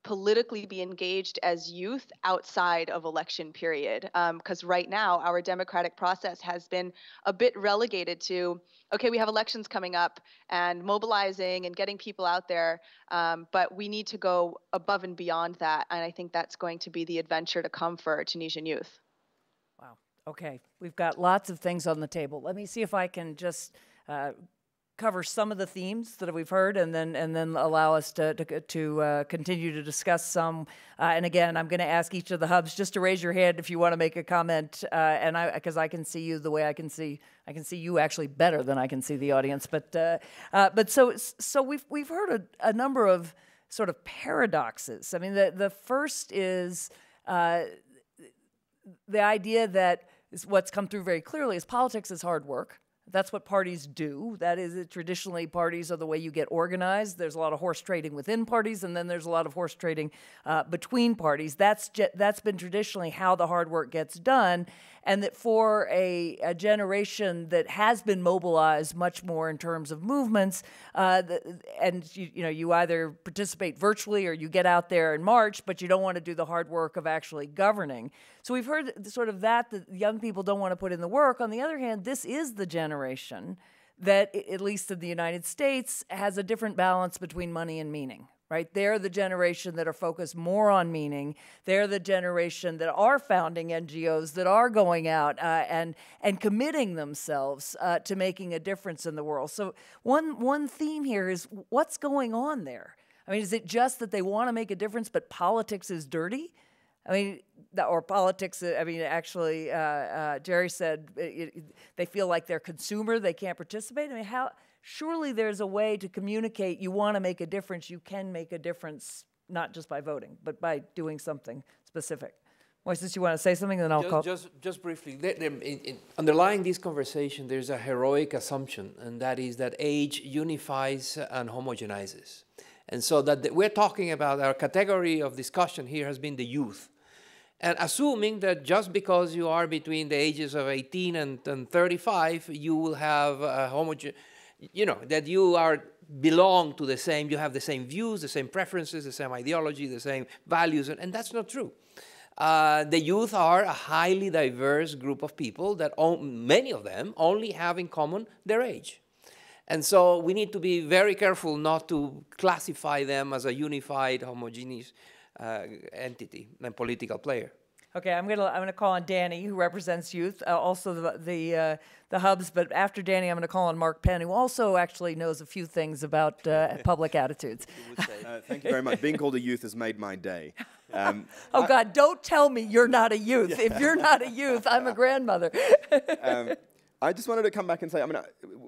politically be engaged as youth outside of election period? Because um, right now our democratic process has been a bit relegated to okay we have elections coming up and mobilizing and getting people out there um, but we need to go above and beyond that. And i think that's going to be the adventure to come for tunisian youth okay we've got lots of things on the table. Let me see if i can just uh, cover some of the themes that we've heard and then and then allow us to to, to uh, continue to discuss some. Uh, and again I'm going to ask each of the hubs just to raise your hand if you want to make a comment uh, and I because I can see you the way I can see I can see you actually better than I can see the audience. But uh, uh, but so so we've we've heard a, a, number of sort of paradoxes. I mean the the first is the idea that is what's come through very clearly is politics is hard work that's what parties do. That is, it, traditionally, parties are the way you get organized. There's a lot of horse trading within parties, and then there's a lot of horse trading uh, between parties. That's that's been traditionally how the hard work gets done and that for a, a generation that has been mobilized much more in terms of movements, uh, the, and you, you know you either participate virtually or you get out there and march, but you don't want to do the hard work of actually governing. So we've heard sort of that that young people don't want to put in the work. On the other hand, this is the generation that, at least in the United States, has a different balance between money and meaning, right? They're the generation that are focused more on meaning. They're the generation that are founding NGOs, that are going out uh, and and committing themselves uh, to making a difference in the world. So one one theme here is what's going on there. I mean, is it just that they want to make a difference, but politics is dirty? I mean, or politics. I mean, actually, uh, uh Jerry said it, it, they feel like they're consumer; they can't participate. I mean, how? Surely there's a way to communicate you want to make a difference, you can make a difference, not just by voting, but by doing something specific. Moises, you want to say something, then I'll just, call. Just, just briefly, in, in, underlying this conversation, there's a heroic assumption, and that is that age unifies and homogenizes. And so that the, we're talking about our category of discussion here has been the youth. And assuming that just because you are between the ages of 18 and, and 35, you will have a homogen you know, that you are belong to the same, you have the same views, the same preferences, the same ideology, the same values, and, and that's not true. Uh, the youth are a highly diverse group of people that many of them only have in common their age. And so we need to be very careful not to classify them as a unified, homogeneous uh, entity and political player. Okay, I'm gonna I'm gonna call on Danny, who represents youth, uh, also the the uh, the hubs. But after Danny, I'm gonna call on Mark Penn, who also actually knows a few things about uh, public attitudes. Uh, thank you very much. Being called a youth has made my day. Um, oh I, God, don't tell me you're not a youth. Yeah. If you're not a youth, I'm a grandmother. um, I just wanted to come back and say, I mean,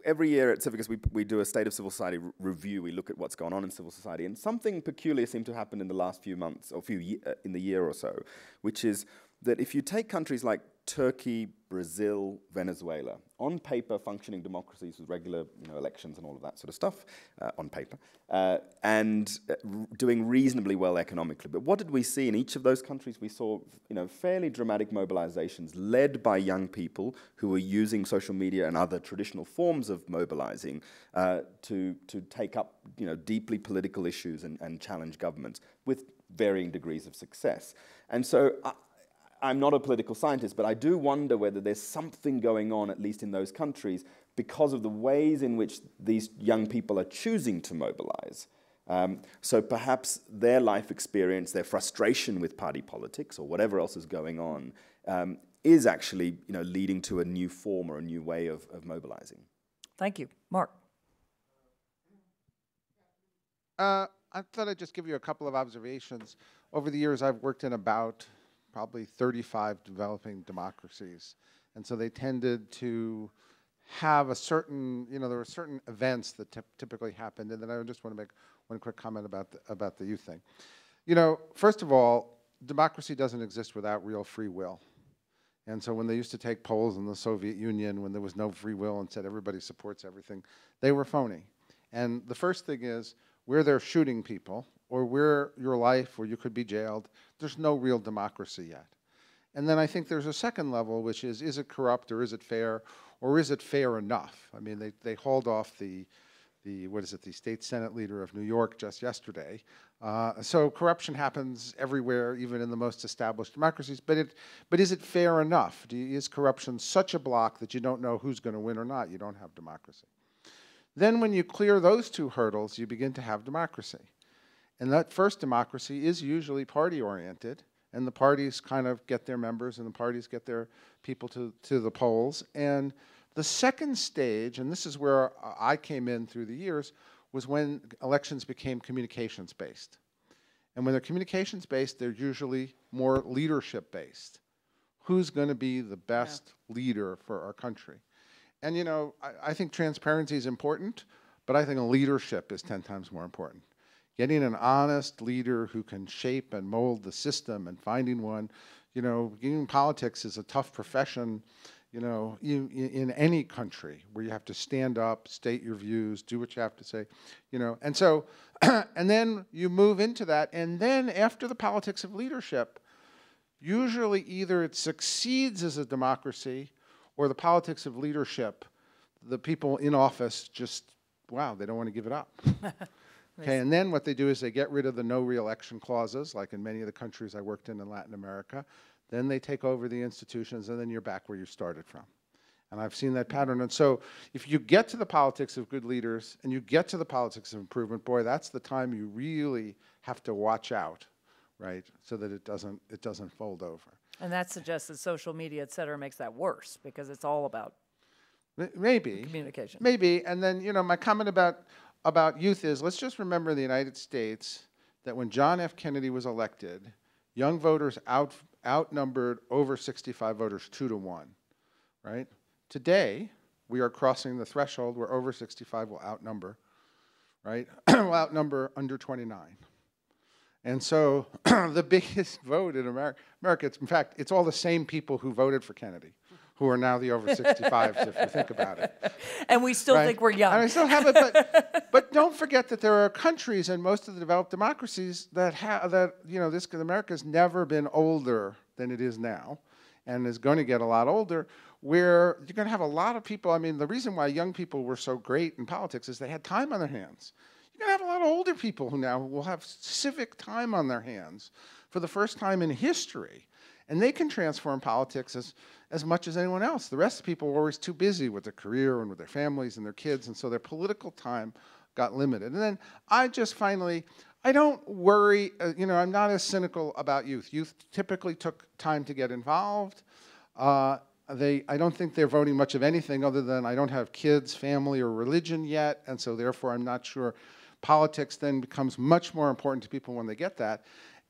every year at Civicus, we, we do a State of Civil Society review. We look at what's gone on in civil society. And something peculiar seemed to happen in the last few months, or few uh, in the year or so, which is that if you take countries like Turkey, Brazil, Venezuela, on paper functioning democracies with regular you know, elections and all of that sort of stuff, uh, on paper, uh, and uh, doing reasonably well economically. But what did we see in each of those countries? We saw you know, fairly dramatic mobilizations led by young people who were using social media and other traditional forms of mobilizing uh, to, to take up you know, deeply political issues and, and challenge governments with varying degrees of success. And so uh, I'm not a political scientist, but I do wonder whether there's something going on, at least in those countries, because of the ways in which these young people are choosing to mobilize. Um, so perhaps their life experience, their frustration with party politics, or whatever else is going on, um, is actually you know, leading to a new form or a new way of, of mobilizing. Thank you. Mark. Uh, I thought I'd just give you a couple of observations. Over the years, I've worked in about probably 35 developing democracies. And so they tended to have a certain, you know, there were certain events that typically happened. And then I just want to make one quick comment about the, about the youth thing. You know, first of all, democracy doesn't exist without real free will. And so when they used to take polls in the Soviet Union when there was no free will and said everybody supports everything, they were phony. And the first thing is where they're shooting people or where your life or you could be jailed, there's no real democracy yet. And then I think there's a second level, which is, is it corrupt or is it fair or is it fair enough? I mean, they, they hauled off the the, what is it, the state senate leader of New York just yesterday. Uh, so corruption happens everywhere, even in the most established democracies. But, it, but is it fair enough? You, is corruption such a block that you don't know who's going to win or not? You don't have democracy. Then when you clear those two hurdles, you begin to have democracy. And that first democracy is usually party-oriented, and the parties kind of get their members and the parties get their people to, to the polls. And the second stage, and this is where I came in through the years, was when elections became communications based. And when they're communications based, they're usually more leadership based. Who's going to be the best yeah. leader for our country? And you know, I, I think transparency is important, but I think a leadership is 10 times more important. Getting an honest leader who can shape and mold the system and finding one, you know, in politics is a tough profession you know, you, in any country where you have to stand up, state your views, do what you have to say, you know. And so, and then you move into that, and then after the politics of leadership, usually either it succeeds as a democracy or the politics of leadership, the people in office just, wow, they don't want to give it up. okay, and then what they do is they get rid of the no reelection clauses, like in many of the countries I worked in in Latin America. Then they take over the institutions, and then you're back where you started from. And I've seen that pattern. And so if you get to the politics of good leaders and you get to the politics of improvement, boy, that's the time you really have to watch out, right? So that it doesn't it doesn't fold over. And that suggests that social media, et cetera, makes that worse because it's all about maybe communication. Maybe. And then, you know, my comment about about youth is let's just remember in the United States that when John F. Kennedy was elected, young voters out outnumbered over 65 voters two to one, right? Today, we are crossing the threshold where over 65 will outnumber, right? will outnumber under 29. And so the biggest vote in America, America in fact, it's all the same people who voted for Kennedy who are now the over 65s, if you think about it. And we still right? think we're young. And I still have it, but, but don't forget that there are countries and most of the developed democracies that have, that, you know, this, America's never been older than it is now and is going to get a lot older, where you're going to have a lot of people. I mean, the reason why young people were so great in politics is they had time on their hands. You're going to have a lot of older people who now will have civic time on their hands for the first time in history. And they can transform politics as, as much as anyone else. The rest of people were always too busy with their career and with their families and their kids, and so their political time got limited. And then I just finally, I don't worry, uh, you know, I'm not as cynical about youth. Youth typically took time to get involved. Uh, they, I don't think they're voting much of anything other than I don't have kids, family, or religion yet, and so therefore I'm not sure. Politics then becomes much more important to people when they get that.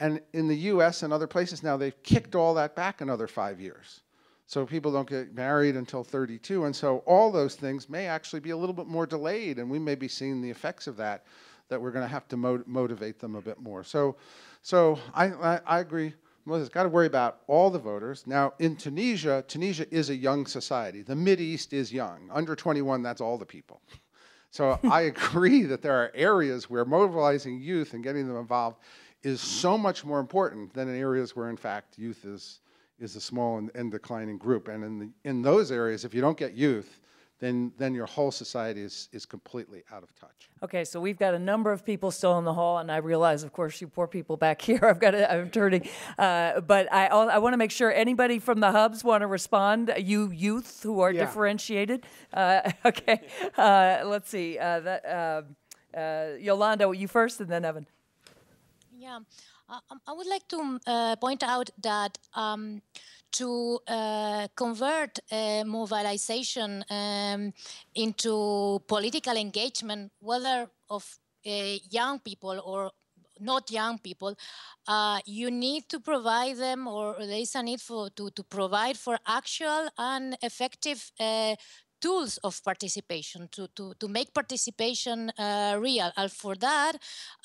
And in the US and other places now, they've kicked all that back another five years. So people don't get married until 32. And so all those things may actually be a little bit more delayed, and we may be seeing the effects of that, that we're going to have to mo motivate them a bit more. So, so I, I, I agree. Moses, got to worry about all the voters. Now, in Tunisia, Tunisia is a young society. The East is young. Under 21, that's all the people. So I agree that there are areas where mobilizing youth and getting them involved is so much more important than in areas where, in fact, youth is, is a small and, and declining group. And in, the, in those areas, if you don't get youth, then, then your whole society is, is completely out of touch. Okay, so we've got a number of people still in the hall, and I realize, of course, you poor people back here. I've got a, I'm turning, uh, but I, I want to make sure anybody from the hubs want to respond. You youth who are yeah. differentiated. Uh, okay, uh, let's see. Uh, that, uh, uh, Yolanda, you first, and then Evan. Yeah, uh, I would like to uh, point out that um, to uh, convert uh, mobilization um, into political engagement, whether of uh, young people or not young people, uh, you need to provide them, or there is a need for to, to provide for actual and effective tools of participation to, to, to make participation uh, real. And for that,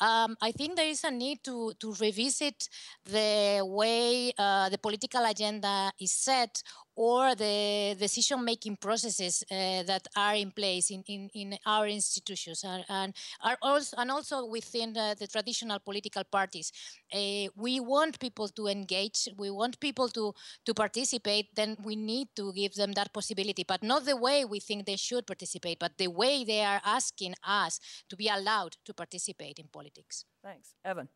um, I think there is a need to, to revisit the way uh, the political agenda is set or the decision-making processes uh, that are in place in, in, in our institutions and, and, are also, and also within the, the traditional political parties. Uh, we want people to engage, we want people to, to participate, then we need to give them that possibility, but not the way we think they should participate, but the way they are asking us to be allowed to participate in politics. Thanks. Evan.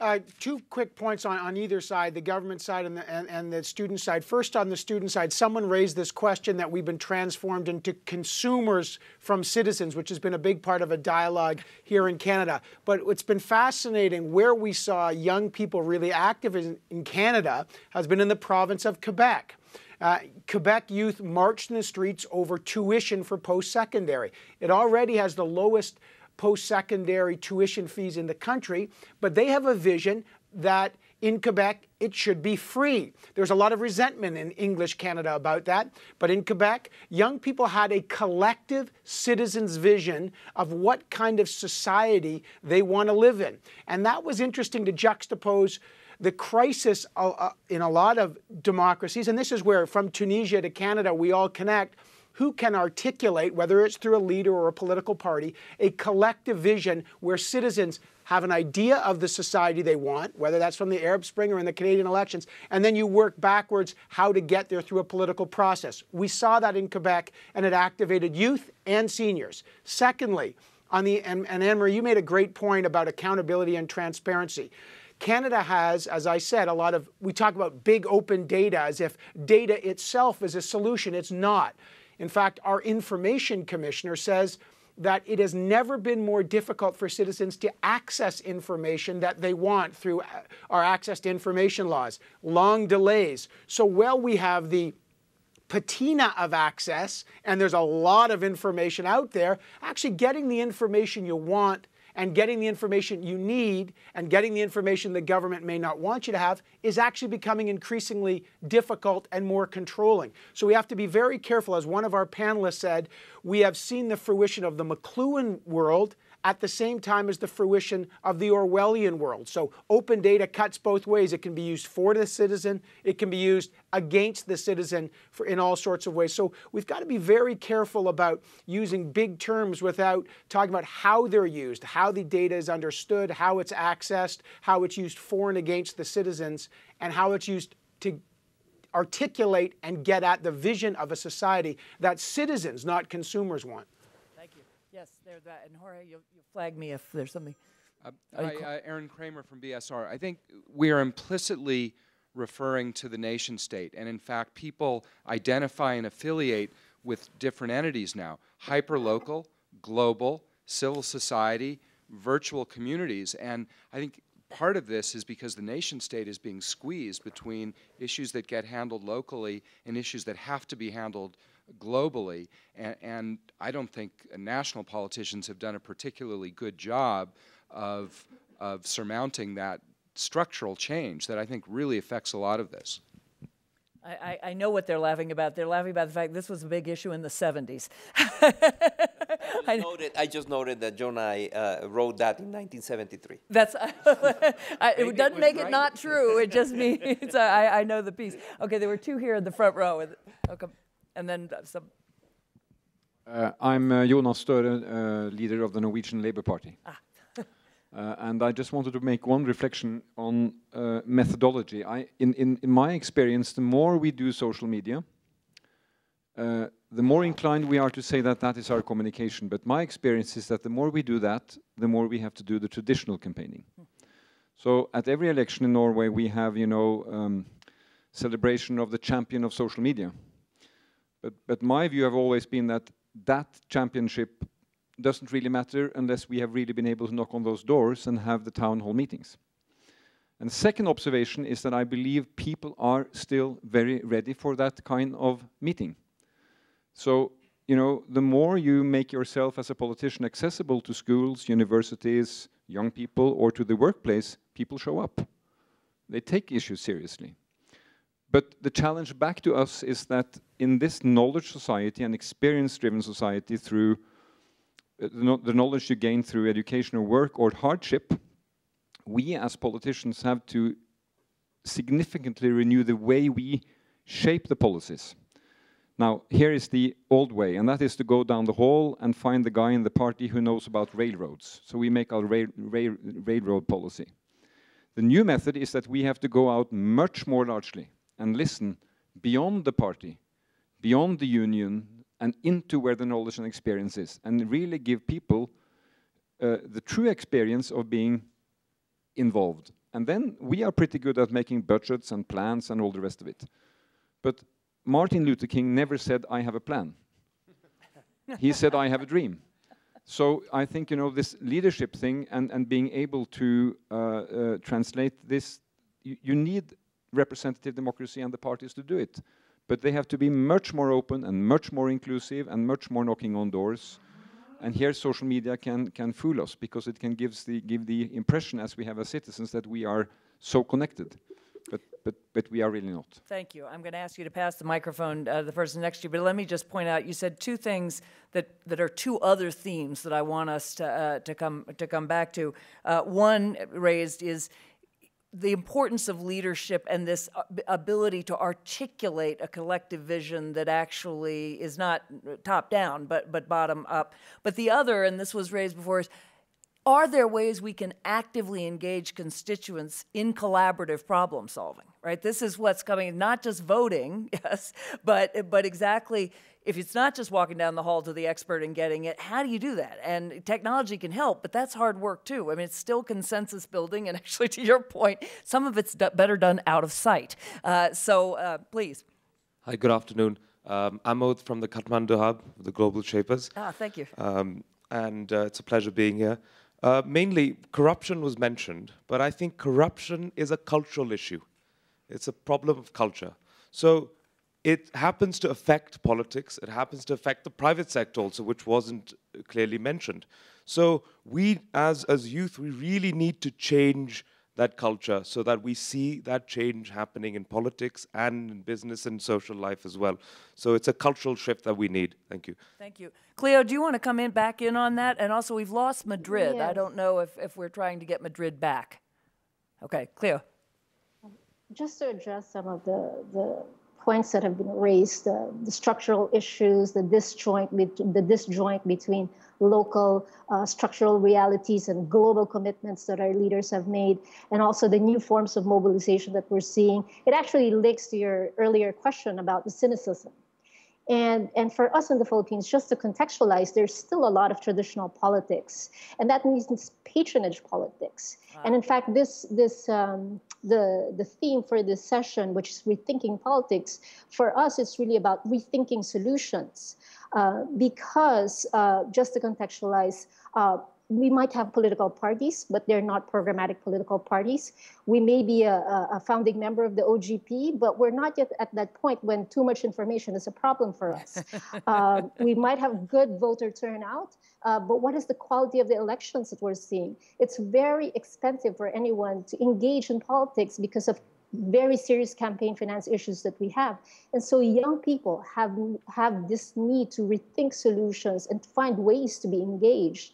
Uh, two quick points on, on either side, the government side and the, and, and the student side. First, on the student side, someone raised this question that we've been transformed into consumers from citizens, which has been a big part of a dialogue here in Canada. But it's been fascinating where we saw young people really active in, in Canada has been in the province of Quebec. Uh, Quebec youth marched in the streets over tuition for post secondary. It already has the lowest post-secondary tuition fees in the country, but they have a vision that in Quebec, it should be free. There's a lot of resentment in English Canada about that. But in Quebec, young people had a collective citizens' vision of what kind of society they want to live in. And that was interesting to juxtapose the crisis uh, uh, in a lot of democracies. And this is where, from Tunisia to Canada, we all connect who can articulate, whether it's through a leader or a political party, a collective vision where citizens have an idea of the society they want, whether that's from the Arab Spring or in the Canadian elections, and then you work backwards how to get there through a political process. We saw that in Quebec, and it activated youth and seniors. Secondly, on the and, and Anne-Marie, you made a great point about accountability and transparency. Canada has, as I said, a lot of, we talk about big open data as if data itself is a solution. It's not. In fact, our information commissioner says that it has never been more difficult for citizens to access information that they want through uh, our access to information laws, long delays. So while we have the patina of access, and there's a lot of information out there, actually getting the information you want and getting the information you need and getting the information the government may not want you to have is actually becoming increasingly difficult and more controlling. So we have to be very careful. As one of our panelists said, we have seen the fruition of the McLuhan world at the same time as the fruition of the Orwellian world. So open data cuts both ways. It can be used for the citizen, it can be used against the citizen for, in all sorts of ways. So we've got to be very careful about using big terms without talking about how they're used, how the data is understood, how it's accessed, how it's used for and against the citizens, and how it's used to articulate and get at the vision of a society that citizens, not consumers, want. Yes, there's that. And Jorge, you, you flag me if there's something. Uh, hi, uh, Aron Cramer from BSR. I think we are implicitly referring to the nation state. And in fact, people identify and affiliate with different entities now hyperlocal, global, civil society, virtual communities. And I think part of this is because the nation state is being squeezed between issues that get handled locally and issues that have to be handled globally. And, and, I don't think national politicians have done a particularly good job of, of surmounting that structural change that I think really affects a lot of this. I, I, know what they're laughing about. They're laughing about the fact this was a big issue in the 70s. I, noted, I just noted that Joe Nye uh, wrote that in 1973. That's I, it doesn't it make right. it not true. It just means I, I know the piece. Okay, there were two here in the front row. Okay and then some. Uh, I'm uh, Jonas Støre, uh, leader of the Norwegian Labour Party. Ah. Uh, and I just wanted to make one reflection on uh, methodology. I, in, in, in, my experience, the more we do social media, uh, the more inclined we are to say that that is our communication. But my experience is that the more we do that, the more we have to do the traditional campaigning. Hmm. So at every election in Norway, we have, you know, um, celebration of the champion of social media. But, but my view have always been that that championship doesn't really matter unless we have really been able to knock on those doors and have the town hall meetings. And the second observation is that I believe people are still very ready for that kind of meeting. So, you know, the more you make yourself as a politician accessible to schools, universities, young people, or to the workplace, people show up. They take issues seriously. But the challenge back to us is that in this knowledge society and experience-driven society through uh, the, knowledge you gain through education or work or hardship, we as politicians have to significantly renew the way we shape the policies. Now, here is the old way, and that is to go down the hall and find the guy in the party who knows about railroads. So we make our rail, rail, railroad policy. The new method is that we have to go out much more largely and listen beyond the party, beyond the union, and into where the knowledge and experience is, and really give people uh, the true experience of being involved. And then we are pretty good at making budgets and plans and all the rest of it. But Martin Luther King never said, I have a plan. he said, I have a dream. So I think, you know, this leadership thing and, and being able to uh, uh, translate this, you, you need representative democracy and the parties to do it. But they have to be much more open and much more inclusive and much more knocking on doors. And here social media can, can fool us because it can gives the, give the impression as we have as citizens that we are so connected but, but, but we are really not. Thank you. I'm going to ask you to pass the microphone uh, to the person next to you, but let me just point out, you said two things that, that are two other themes that I want us to, uh, to, come, to come back to. Uh, one raised is the importance of leadership and this uh, ability to articulate a collective vision that actually is not top down but but bottom up. But the other and this was raised before is are there ways we can actively engage constituents in collaborative problem solving right this is what's coming not just voting yes but but exactly if it's not just walking down the hall to the expert and getting it how do you do that and technology can help but that's hard work too i mean it's still consensus building and actually to your point some of it's better done out of sight uh, so uh, please hi good afternoon um, I'm Oath from the Kathmandu Hub, the Global Shapers. Ah, thank you. Um, and uh, it's a pleasure being here. Uh, mainly, corruption was mentioned, but I think corruption is a cultural issue. It's a problem of culture. So it happens to affect politics. It happens to affect the private sector also, which wasn't clearly mentioned. So we, as, as youth, we really need to change that culture so that we see that change happening in politics and in business and social life as well. So it's a cultural shift that we need. Thank you. Thank you. Cleo, do you want to come in back in on that? And also, we've lost Madrid. Yes. I don't know if, if we're trying to get Madrid back. Okay, Cleo. Just to address some of the, the points that have been raised, uh, the structural issues, the disjoint, the disjoint between local uh, structural realities and global commitments that our leaders have made, and also the new forms of mobilization that we're seeing. It actually links to your earlier question about the cynicism. And, and for us in the Philippines, just to contextualize, there's still a lot of traditional politics, and that means patronage politics. Wow. And in fact, this, this um, the, the theme for this session, which is rethinking politics, for us, it's really about rethinking solutions. Uh, because, uh, just to contextualize, uh, we might have political parties, but they're not programmatic political parties. We may be a, a, founding member of the OGP, but we're not yet at that point when too much information is a problem for us. uh, we might have good voter turnout, uh, but what is the quality of the elections that we're seeing? It's very expensive for anyone to engage in politics because of very serious campaign finance issues that we have. And so young people have, have this need to rethink solutions and find ways to be engaged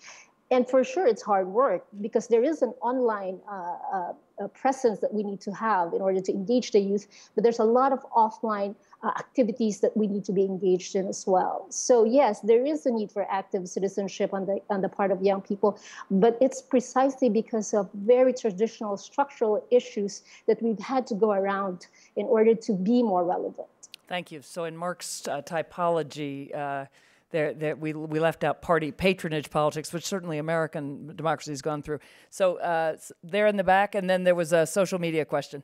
and for sure it's hard work because there is an online uh, uh, presence that we need to have in order to engage the youth but there's a lot of offline uh, activities that we need to be engaged in as well. So yes there is a need for active citizenship on the on the part of young people but it's precisely because of very traditional structural issues that we've had to go around in order to be more relevant. Thank you. So in mark's uh, typology uh, there, there, we, we left out party patronage politics, which certainly American democracy has gone through. So uh, there in the back, and then there was a social media question.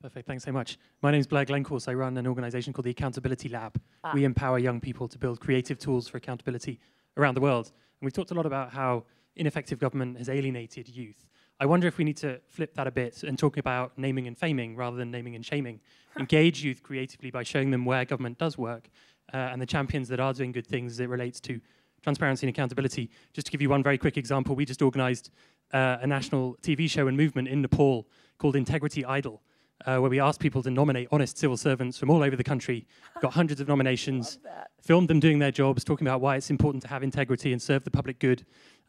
Perfect. Thanks so much. My name is Blair Glencorse. I run an organization called the Accountability Lab. Ah. We empower young people to build creative tools for accountability around the world. And we've talked a lot about how ineffective government has alienated youth. I wonder if we need to flip that a bit and talk about naming and faming rather than naming and shaming. Engage youth creatively by showing them where government does work and the champions that are doing good things as it relates to transparency and accountability. Just to give you one very quick example, we just organized uh, a national TV show and movement in Nepal called Integrity Idol. uh, where we asked people to nominate honest civil servants from all over the country, got hundreds of nominations, filmed them doing their jobs, talking about why it's important to have integrity and serve the public good,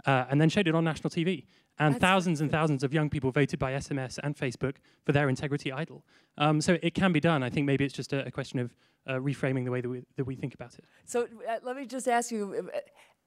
uh, and then showed it on national TV. And That's thousands and thousands of young people voted by SMS and Facebook for their integrity idol. Um, so it can be done. I think maybe it's just a, a question of uh, reframing the way that we, that we think about it. So uh, let me just ask you,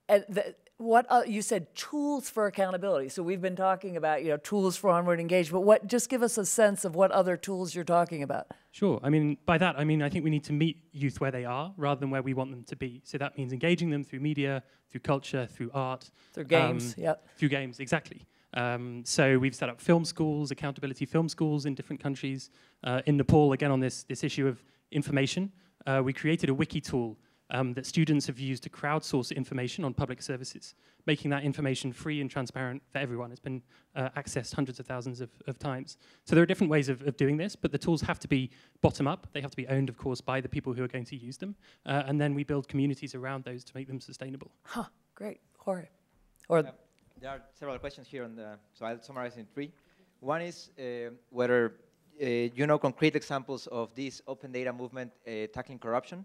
uh, the, what uh, you said tools for accountability. So we've been talking about you know tools for onward engagement. But what just give us a sense of what other tools you're talking about? Sure. I mean by that I mean I think we need to meet youth where they are rather than where we want them to be. So that means engaging them through media, through culture, through art, through games. Um, yep. Through games, exactly. Um, so we've set up film schools, accountability film schools in different countries. Uh, in Nepal, again on this this issue of information, uh, we created a wiki tool um, that students have used to crowdsource information on public services, making that information free and transparent for everyone. It's been uh, accessed hundreds of thousands of, of, times. So there are different ways of, of, doing this, but the tools have to be bottom up. They have to be owned, of course, by the people who are going to use them. Uh, and then we build communities around those to make them sustainable. Huh, great. Jorge. Or uh, there are several questions here, on the, so I'll summarize in three. One is uh, whether you know concrete examples of this open data movement uh, tackling corruption.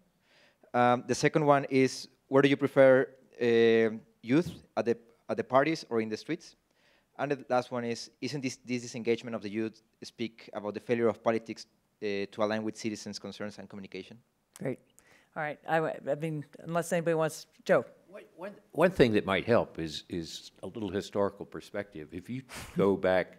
Um, the second one is, where do you prefer uh, youth at the, at the parties or in the streets? And the last one is, isn't this, this disengagement of the youth speak about the failure of politics uh, to align with citizens' concerns and communication? Great. All right. I, I mean, unless anybody wants, Joe. One, one thing that might help is, is a little historical perspective. If you go back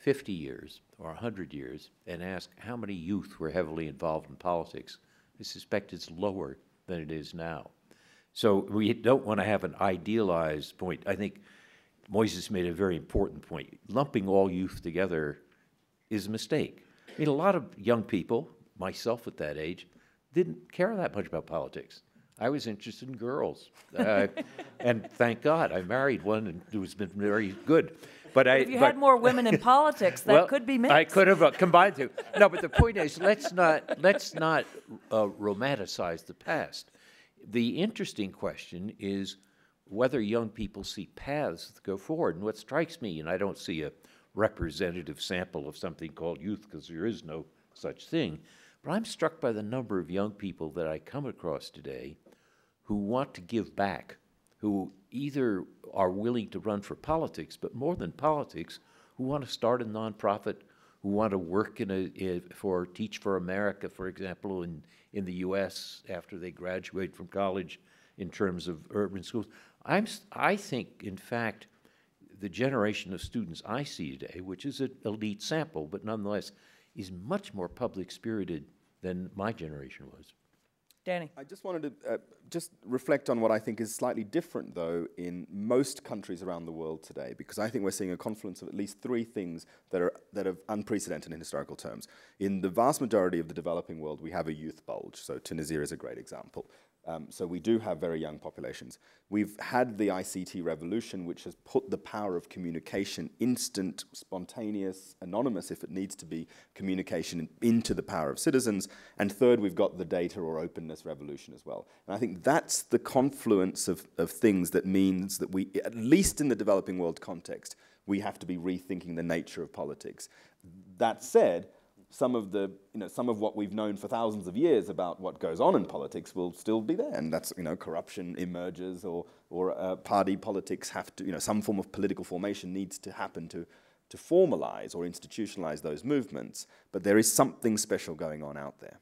50 years or 100 years and ask how many youth were heavily involved in politics, I suspect it's lower than it is now. So we don't want to have an idealized point. I think Moises made a very important point. Lumping all youth together is a mistake. I mean, a lot of young people, myself at that age, didn't care that much about politics. I was interested in girls, uh, and thank God I married one and who's been very good. But, I, if you but, had more women in politics, that well, could be mixed. I could have uh, combined two. No, but the point is, let's not let's not uh, romanticize the past. The interesting question is whether young people see paths to go forward. And what strikes me, and I don't see a representative sample of something called youth because there is no such thing, but I'm struck by the number of young people that I come across today who want to give back, who either are willing to run for politics, but more than politics, who want to start a nonprofit, who want to work in a, in, for Teach for America, for example, in, in the U.S. after they graduate from college in terms of urban schools. I'm, I think, in fact, the generation of students I see today, which is an elite sample, but nonetheless, is much more public spirited than my generation was. Danny. I just wanted to uh, just reflect on what I think is slightly different, though, in most countries around the world today, because I think we're seeing a confluence of at least three things that are that are unprecedented in historical terms. In the vast majority of the developing world, we have a youth bulge. So Tunisia is a great example. Um, so we do have very young populations. We've had the ICT revolution, which has put the power of communication, instant, spontaneous, anonymous, if it needs to be, communication into the power of citizens. And third, we've got the data or openness revolution as well. And I think that's the confluence of, of things that means that we, at least in the developing world context, we have to be rethinking the nature of politics. That said, some of the, you know, some of what we've known for thousands of years about what goes on in politics will still be there, and that's, you know, corruption emerges, or or uh, party politics have to, you know, some form of political formation needs to happen to to formalize or institutionalize those movements. But there is something special going on out there.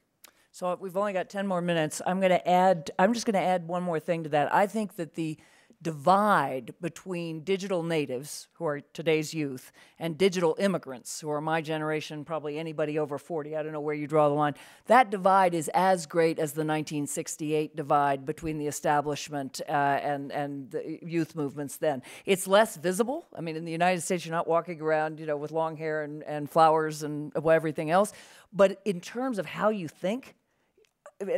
So we've only got ten more minutes. I'm going to add. I'm just going to add one more thing to that. I think that the divide between digital natives, who are today's youth, and digital immigrants, who are my generation, probably anybody over 40, I don't know where you draw the line, that divide is as great as the 1968 divide between the establishment uh, and, and the youth movements then. It's less visible. I mean, in the United States, you're not walking around, you know, with long hair and, and flowers and everything else. But in terms of how you think, in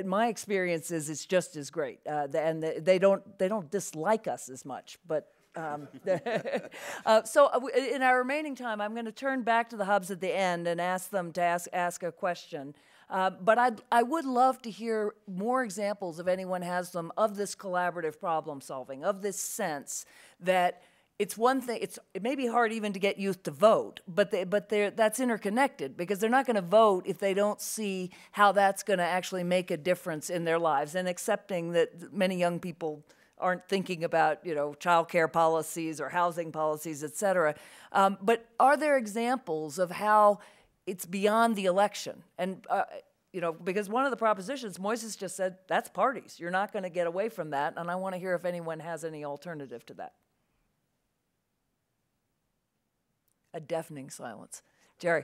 my experience is it's just as great, uh, and they don't they don't dislike us as much, but. Um, uh, so, uh, in our remaining time, I'm going to turn back to the hubs at the end and ask them to ask ask a question. Uh, but I I would love to hear more examples, if anyone has them, of this collaborative problem solving, of this sense that it's one thing. It's it may be hard even to get youth to vote, but they, but they're, that's interconnected because they're not going to vote if they don't see how that's going to actually make a difference in their lives. And accepting that many young people aren't thinking about you know childcare policies or housing policies, et cetera. Um, but are there examples of how it's beyond the election and uh, you know, because one of the propositions, Moises just said, that's parties. You're not going to get away from that. And I want to hear if anyone has any alternative to that. A deafening silence. Jerry.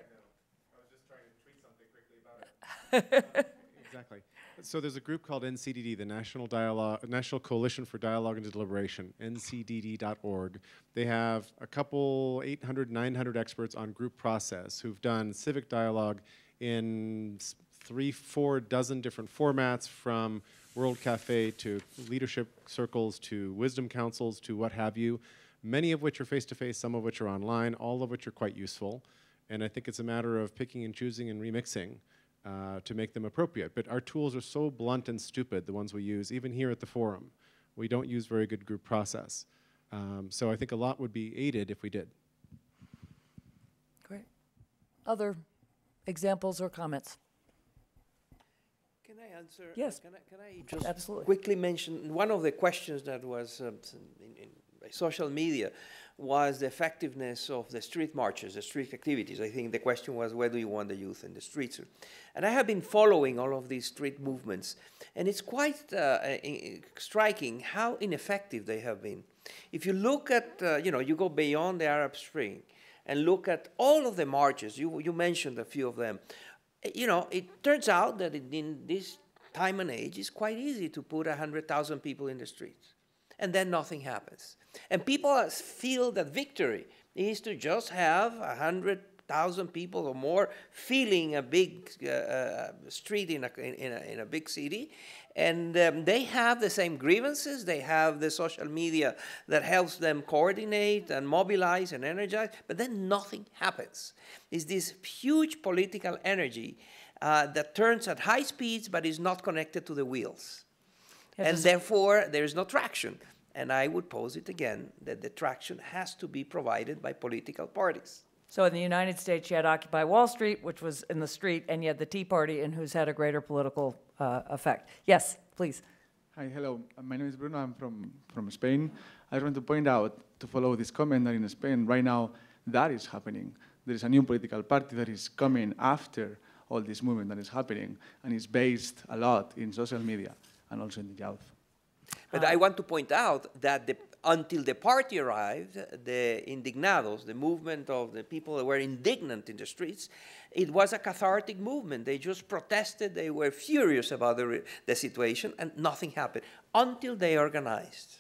exactly. So there's a group called NCDD, the National Dialogue, National Coalition for Dialogue and Deliberation, ncdd.org. They have a couple, 800, 900 experts on group process who've done civic dialogue in three, four dozen different formats from World Cafe to leadership circles to wisdom councils to what have you, many of which are face to face, some of which are online, all of which are quite useful. And I think it's a matter of picking and choosing and remixing uh, to make them appropriate. But our tools are so blunt and stupid, the ones we use, even here at the forum. We don't use very good group process. Um, so I think a lot would be aided if we did. Great. Other examples or comments? Can I answer? Yes. Can I, can I just Absolutely. quickly mention one of the questions that was um, in, in social media was the effectiveness of the street marches, the street activities. I think the question was, where do you want the youth in the streets? And I have been following all of these street movements, and it's quite uh, striking how ineffective they have been. If you look at, uh, you know, you go beyond the Arab Spring and look at all of the marches, you, you mentioned a few of them, you know, it turns out that in this time and age, it's quite easy to put 100,000 people in the streets. And then nothing happens. And people feel that victory is to just have 100,000 people or more feeling a big uh, uh, street in a, in, a, in a big city and um, they have the same grievances. They have the social media that helps them coordinate and mobilize and energize, but then nothing happens. It's this huge political energy uh, that turns at high speeds but is not connected to the wheels. And therefore, there is no traction. And I would pose it again that the traction has to be provided by political parties. So in the United States, you had Occupy Wall Street, which was in the street, and you had the Tea Party, and who's had a greater political uh, effect. Yes, please. Hi, hello. My name is Bruno. I'm from, from Spain. I just want to point out, to follow this comment, that in Spain right now, that is happening. There is a new political party that is coming after all this movement that is happening, and it's based a lot in social media and also in the youth. But I want to point out that the until the party arrived, the indignados, the movement of the people that were indignant in the streets, it was a cathartic movement. They just protested, they were furious about the, the situation, and nothing happened until they organized.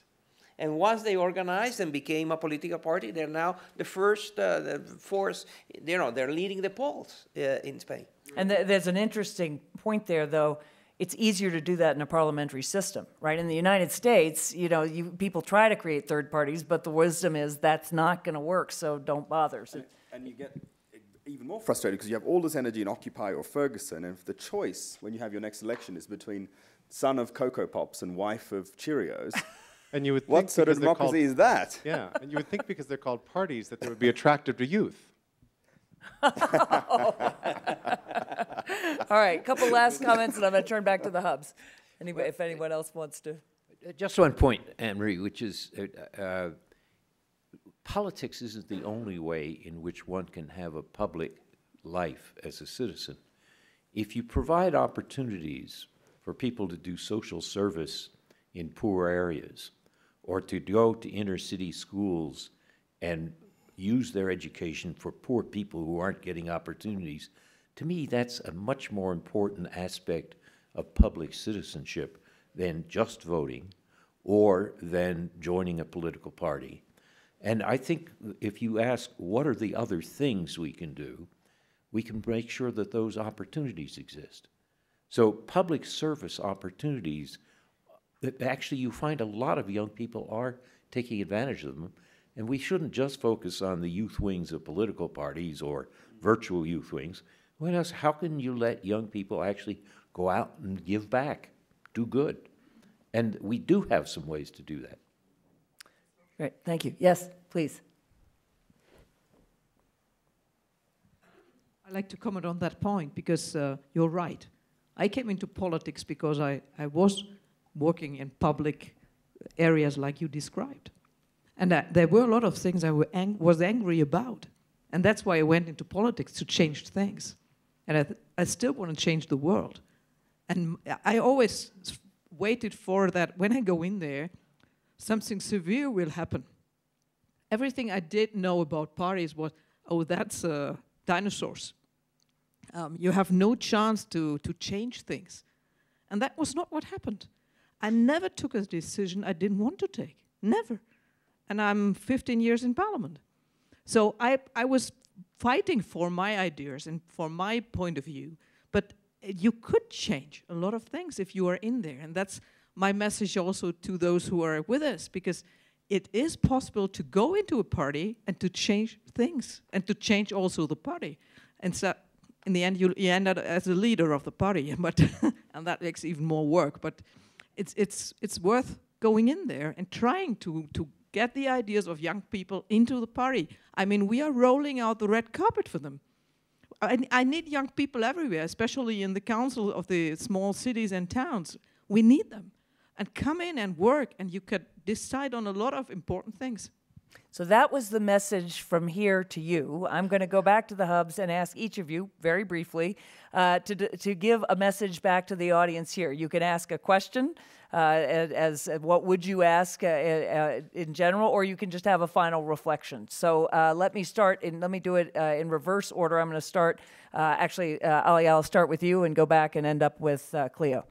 And once they organized and became a political party, they're now the first uh, the force, you know, they're leading the polls uh, in Spain. And th there's an interesting point there, though it's easier to do that in a parliamentary system, right? In the United States, you know, you, people try to create third parties, but the wisdom is that's not going to work, so don't bother. So, and, and, you get even more frustrated because you have all this energy in Occupy or Ferguson, and if the choice when you have your next election is between son of Cocoa Pops and wife of Cheerios. And you would what sort of democracy called, is that? Yeah, and you would think because they're called parties that they would be attractive to youth. All right, a couple last comments, and I'm going to turn back to the hubs. Anybody, if anyone else wants to. Uh, just one point, Anne Marie, which is uh, uh, politics isn't the only way in which one can have a public life as a citizen. If you provide opportunities for people to do social service in poor areas, or to go to inner city schools and use their education for poor people who aren't getting opportunities, to me, that's a much more important aspect of public citizenship than just voting or than joining a political party. And I think if you ask what are the other things we can do, we can make sure that those opportunities exist. So public service opportunities, actually you find a lot of young people are taking advantage of them and we shouldn't just focus on the youth wings of political parties or virtual youth wings. What else? How can you let young people actually go out and give back, do good? And we do have some ways to do that. Great, thank you. Yes? Please. I'd like to comment on that point because uh, you're right. I came into politics because I, I was working in public areas like you described. And there were a lot of things I ang was angry about. And that's why I went into politics to change things. And I, I still want to change the world. And I always waited for that when I go in there, something severe will happen. Everything I did know about parties was, oh, that's uh, dinosaurs. Um, you have no chance to, to change things. And that was not what happened. I never took a decision I didn't want to take. Never. And I'm 15 years in parliament. So I, I was fighting for my ideas and for my point of view. But you could change a lot of things if you are in there. And that's my message also to those who are with us, because it is possible to go into a party and to change things and to change also the party. And so in the end, you, you end up as a leader of the party, but and that makes even more work. But it's, it's, it's worth going in there and trying to, to get the ideas of young people into the party. I mean, we are rolling out the red carpet for them. I, I need young people everywhere, especially in the council of the small cities and towns. We need them. And come in and work, and you could decide on a lot of important things. So that was the message from here to you. I'm going to go back to the hubs and ask each of you, very briefly, uh, to, to give a message back to the audience here. You can ask a question uh, as, as, what would you ask uh, uh, in general, or you can just have a final reflection. So uh, let me start, and let me do it uh, in reverse order. I'm going to start, actually, Ali, I'll start with you and go back and end up with Cleo.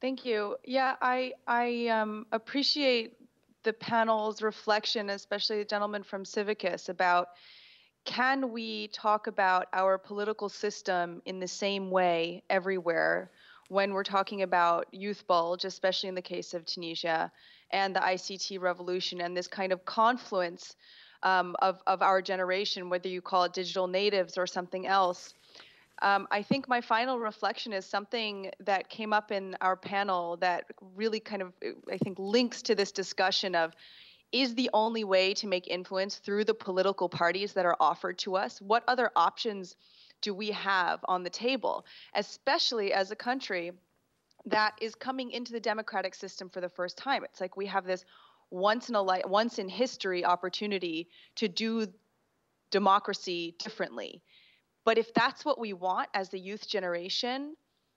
Thank you. Yeah, I I um, appreciate the panel's reflection, especially the gentleman from Civicus, about can we talk about our political system in the same way everywhere when we're talking about youth bulge, especially in the case of Tunisia, and the ICT revolution and this kind of confluence um, of, of our generation, whether you call it digital natives or something else, um, I think my final reflection is something that came up in our panel that really kind of, I think, links to this discussion of is the only way to make influence through the political parties that are offered to us? What other options do we have on the table, especially as a country that is coming into the democratic system for the first time? It's like we have this once in a life, once in history opportunity to do democracy differently but if that's what we want as the youth generation,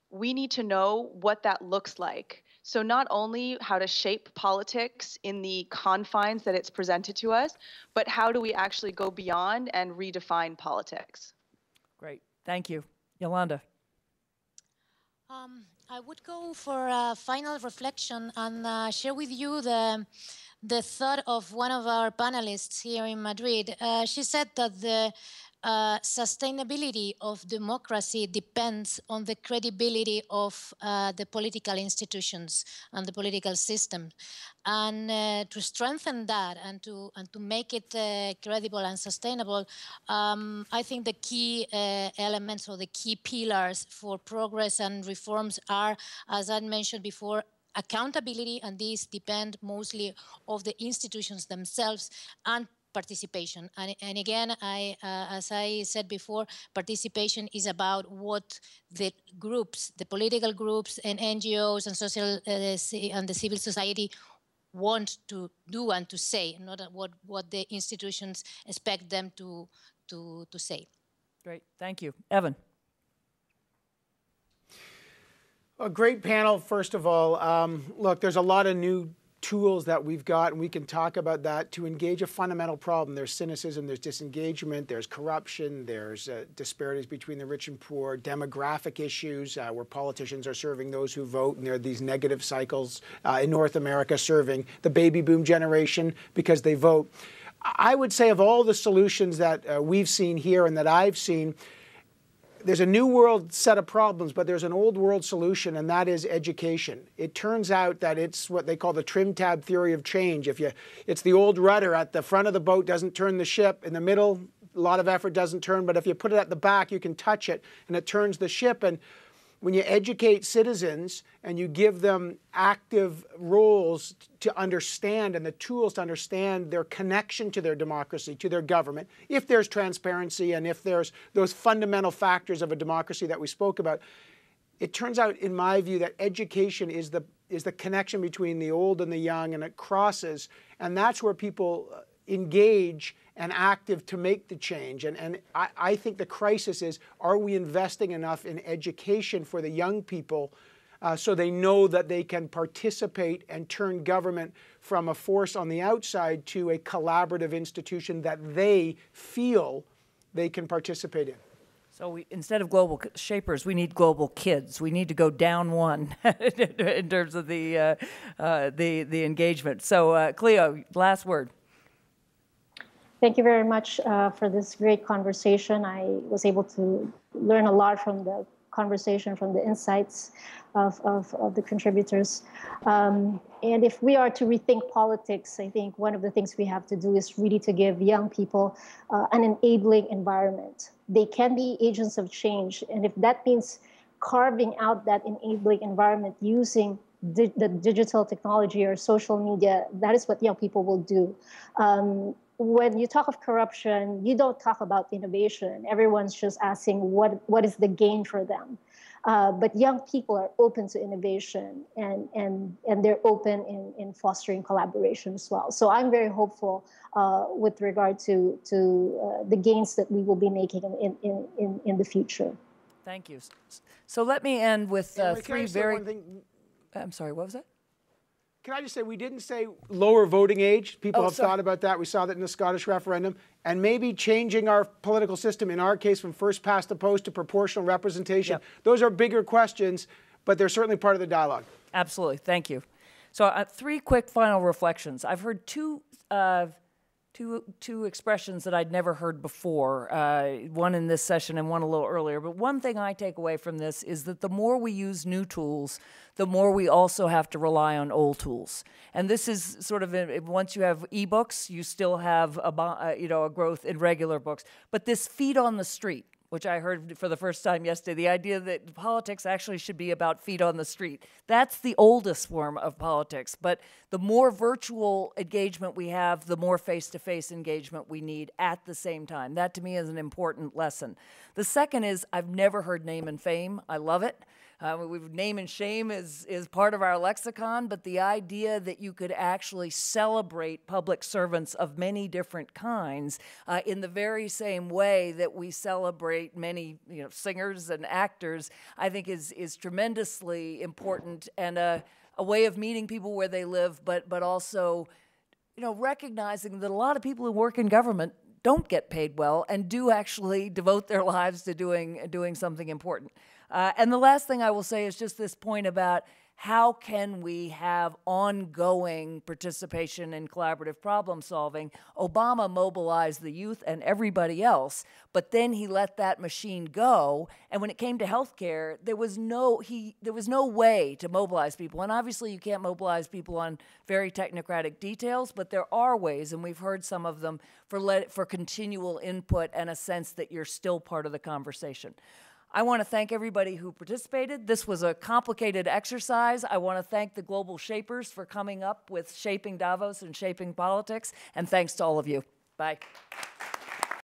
we need to know what that looks like. So, not only how to shape politics in the confines that it's presented to us, but how do we actually go beyond and redefine politics? Great. Thank you. Yolanda. Um, I would go for a final reflection and uh, share with you the, the thought of one of our panelists here in Madrid. Uh, she said that the uh, sustainability of democracy depends on the credibility of uh, the political institutions and the political system. And uh, to strengthen that and to, and to make it uh, credible and sustainable, um, I think the key uh, elements or the key pillars for progress and reforms are, as I mentioned before, accountability, and these depend mostly of the institutions themselves, and participation. And, and again, I, uh, as I said before, participation is about what the groups, the political groups and NGOs and social uh, and the civil society want to do and to say, not what, what the institutions expect them to, to, to say. Great, thank you. Evan. A great panel, first of all. Um, look, there's a lot of new tools that we've got, and we can talk about that to engage a fundamental problem. There's cynicism, there's disengagement, there's corruption, there's uh, disparities between the rich and poor, demographic issues uh, where politicians are serving those who vote, and there are these negative cycles uh, in North America serving the baby boom generation because they vote. I would say of all the solutions that uh, we've seen here and that I've seen, there's a new world set of problems, but there's an old world solution, and that is education. It turns out that it's what they call the trim tab theory of change. If you, it's the old rudder at the front of the boat doesn't turn the ship. In the middle, a lot of effort doesn't turn, but if you put it at the back, you can touch it, and it turns the ship. And when you educate citizens and you give them active roles to understand and the tools to understand their connection to their democracy, to their government, if there's transparency and if there's those fundamental factors of a democracy that we spoke about, it turns out, in my view, that education is the is the connection between the old and the young, and it crosses, and that's where people engage and active to make the change. And, and I, I think the crisis is, are we investing enough in education for the young people uh, so they know that they can participate and turn government from a force on the outside to a collaborative institution that they feel they can participate in? So we, instead of global shapers, we need global kids. We need to go down one in terms of the uh, uh, the the engagement. So uh, Cleo, last word. Thank you very much uh, for this great conversation. I was able to learn a lot from the conversation, from the insights of, of, of the contributors. Um, and if we are to rethink politics, I think one of the things we have to do is really to give young people uh, an enabling environment. They can be agents of change. And if that means carving out that enabling environment using di- the digital technology or social media, that is what young people will do. Um, when you talk of corruption, you don't talk about innovation. Everyone's just asking what, what is the gain for them. Uh, but young people are open to innovation and, and, and they're open in, in fostering collaboration as well. So I'm very hopeful uh, with regard to, to uh, the gains that we will be making in, in, in, in the future. Thank you. So let me end with uh, three very. I'm sorry, what was that? Can I just say, we didn't say lower voting age. People Oh, have sorry. thought about that. We saw that in the Scottish referendum. And maybe changing our political system, in our case, from first past the post to proportional representation. Those are bigger questions, but they're certainly part of the dialogue. Absolutely. Thank you. So, uh, three quick final reflections. I've heard two, uh, two, two expressions that I'd never heard before, uh, one in this session and one a little earlier. But one thing I take away from this is that the more we use new tools, the more we also have to rely on old tools. And this is sort of a, once you have ebooks, you still have a, uh, you know a growth in regular books. But this feet on the street, which I heard for the first time yesterday, the idea that politics actually should be about feet on the street. That's the oldest form of politics. But the more virtual engagement we have, the more face to face engagement we need at the same time. That to me is an important lesson. The second is I've never heard name and fame. I love it. Uh, we've name and shame is is part of our lexicon, but the idea that you could actually celebrate public servants of many different kinds uh, in the very same way that we celebrate many you know singers and actors, I think is is tremendously important and a a way of meeting people where they live, but but also you know, recognizing that a lot of people who work in government don't get paid well and do actually devote their lives to doing doing something important. Uh, and the last thing I will say is just this point about how can we have ongoing participation in collaborative problem solving? Obama mobilized the youth and everybody else, but then he let that machine go. And when it came to healthcare, there was no he there was no way to mobilize people. And obviously, you can't mobilize people on very technocratic details, but there are ways, and we've heard some of them for let, for continual input and a sense that you're still part of the conversation. I want to thank everybody who participated. This was a complicated exercise. I want to thank the global shapers for coming up with shaping Davos and shaping politics. And thanks to all of you. Bye.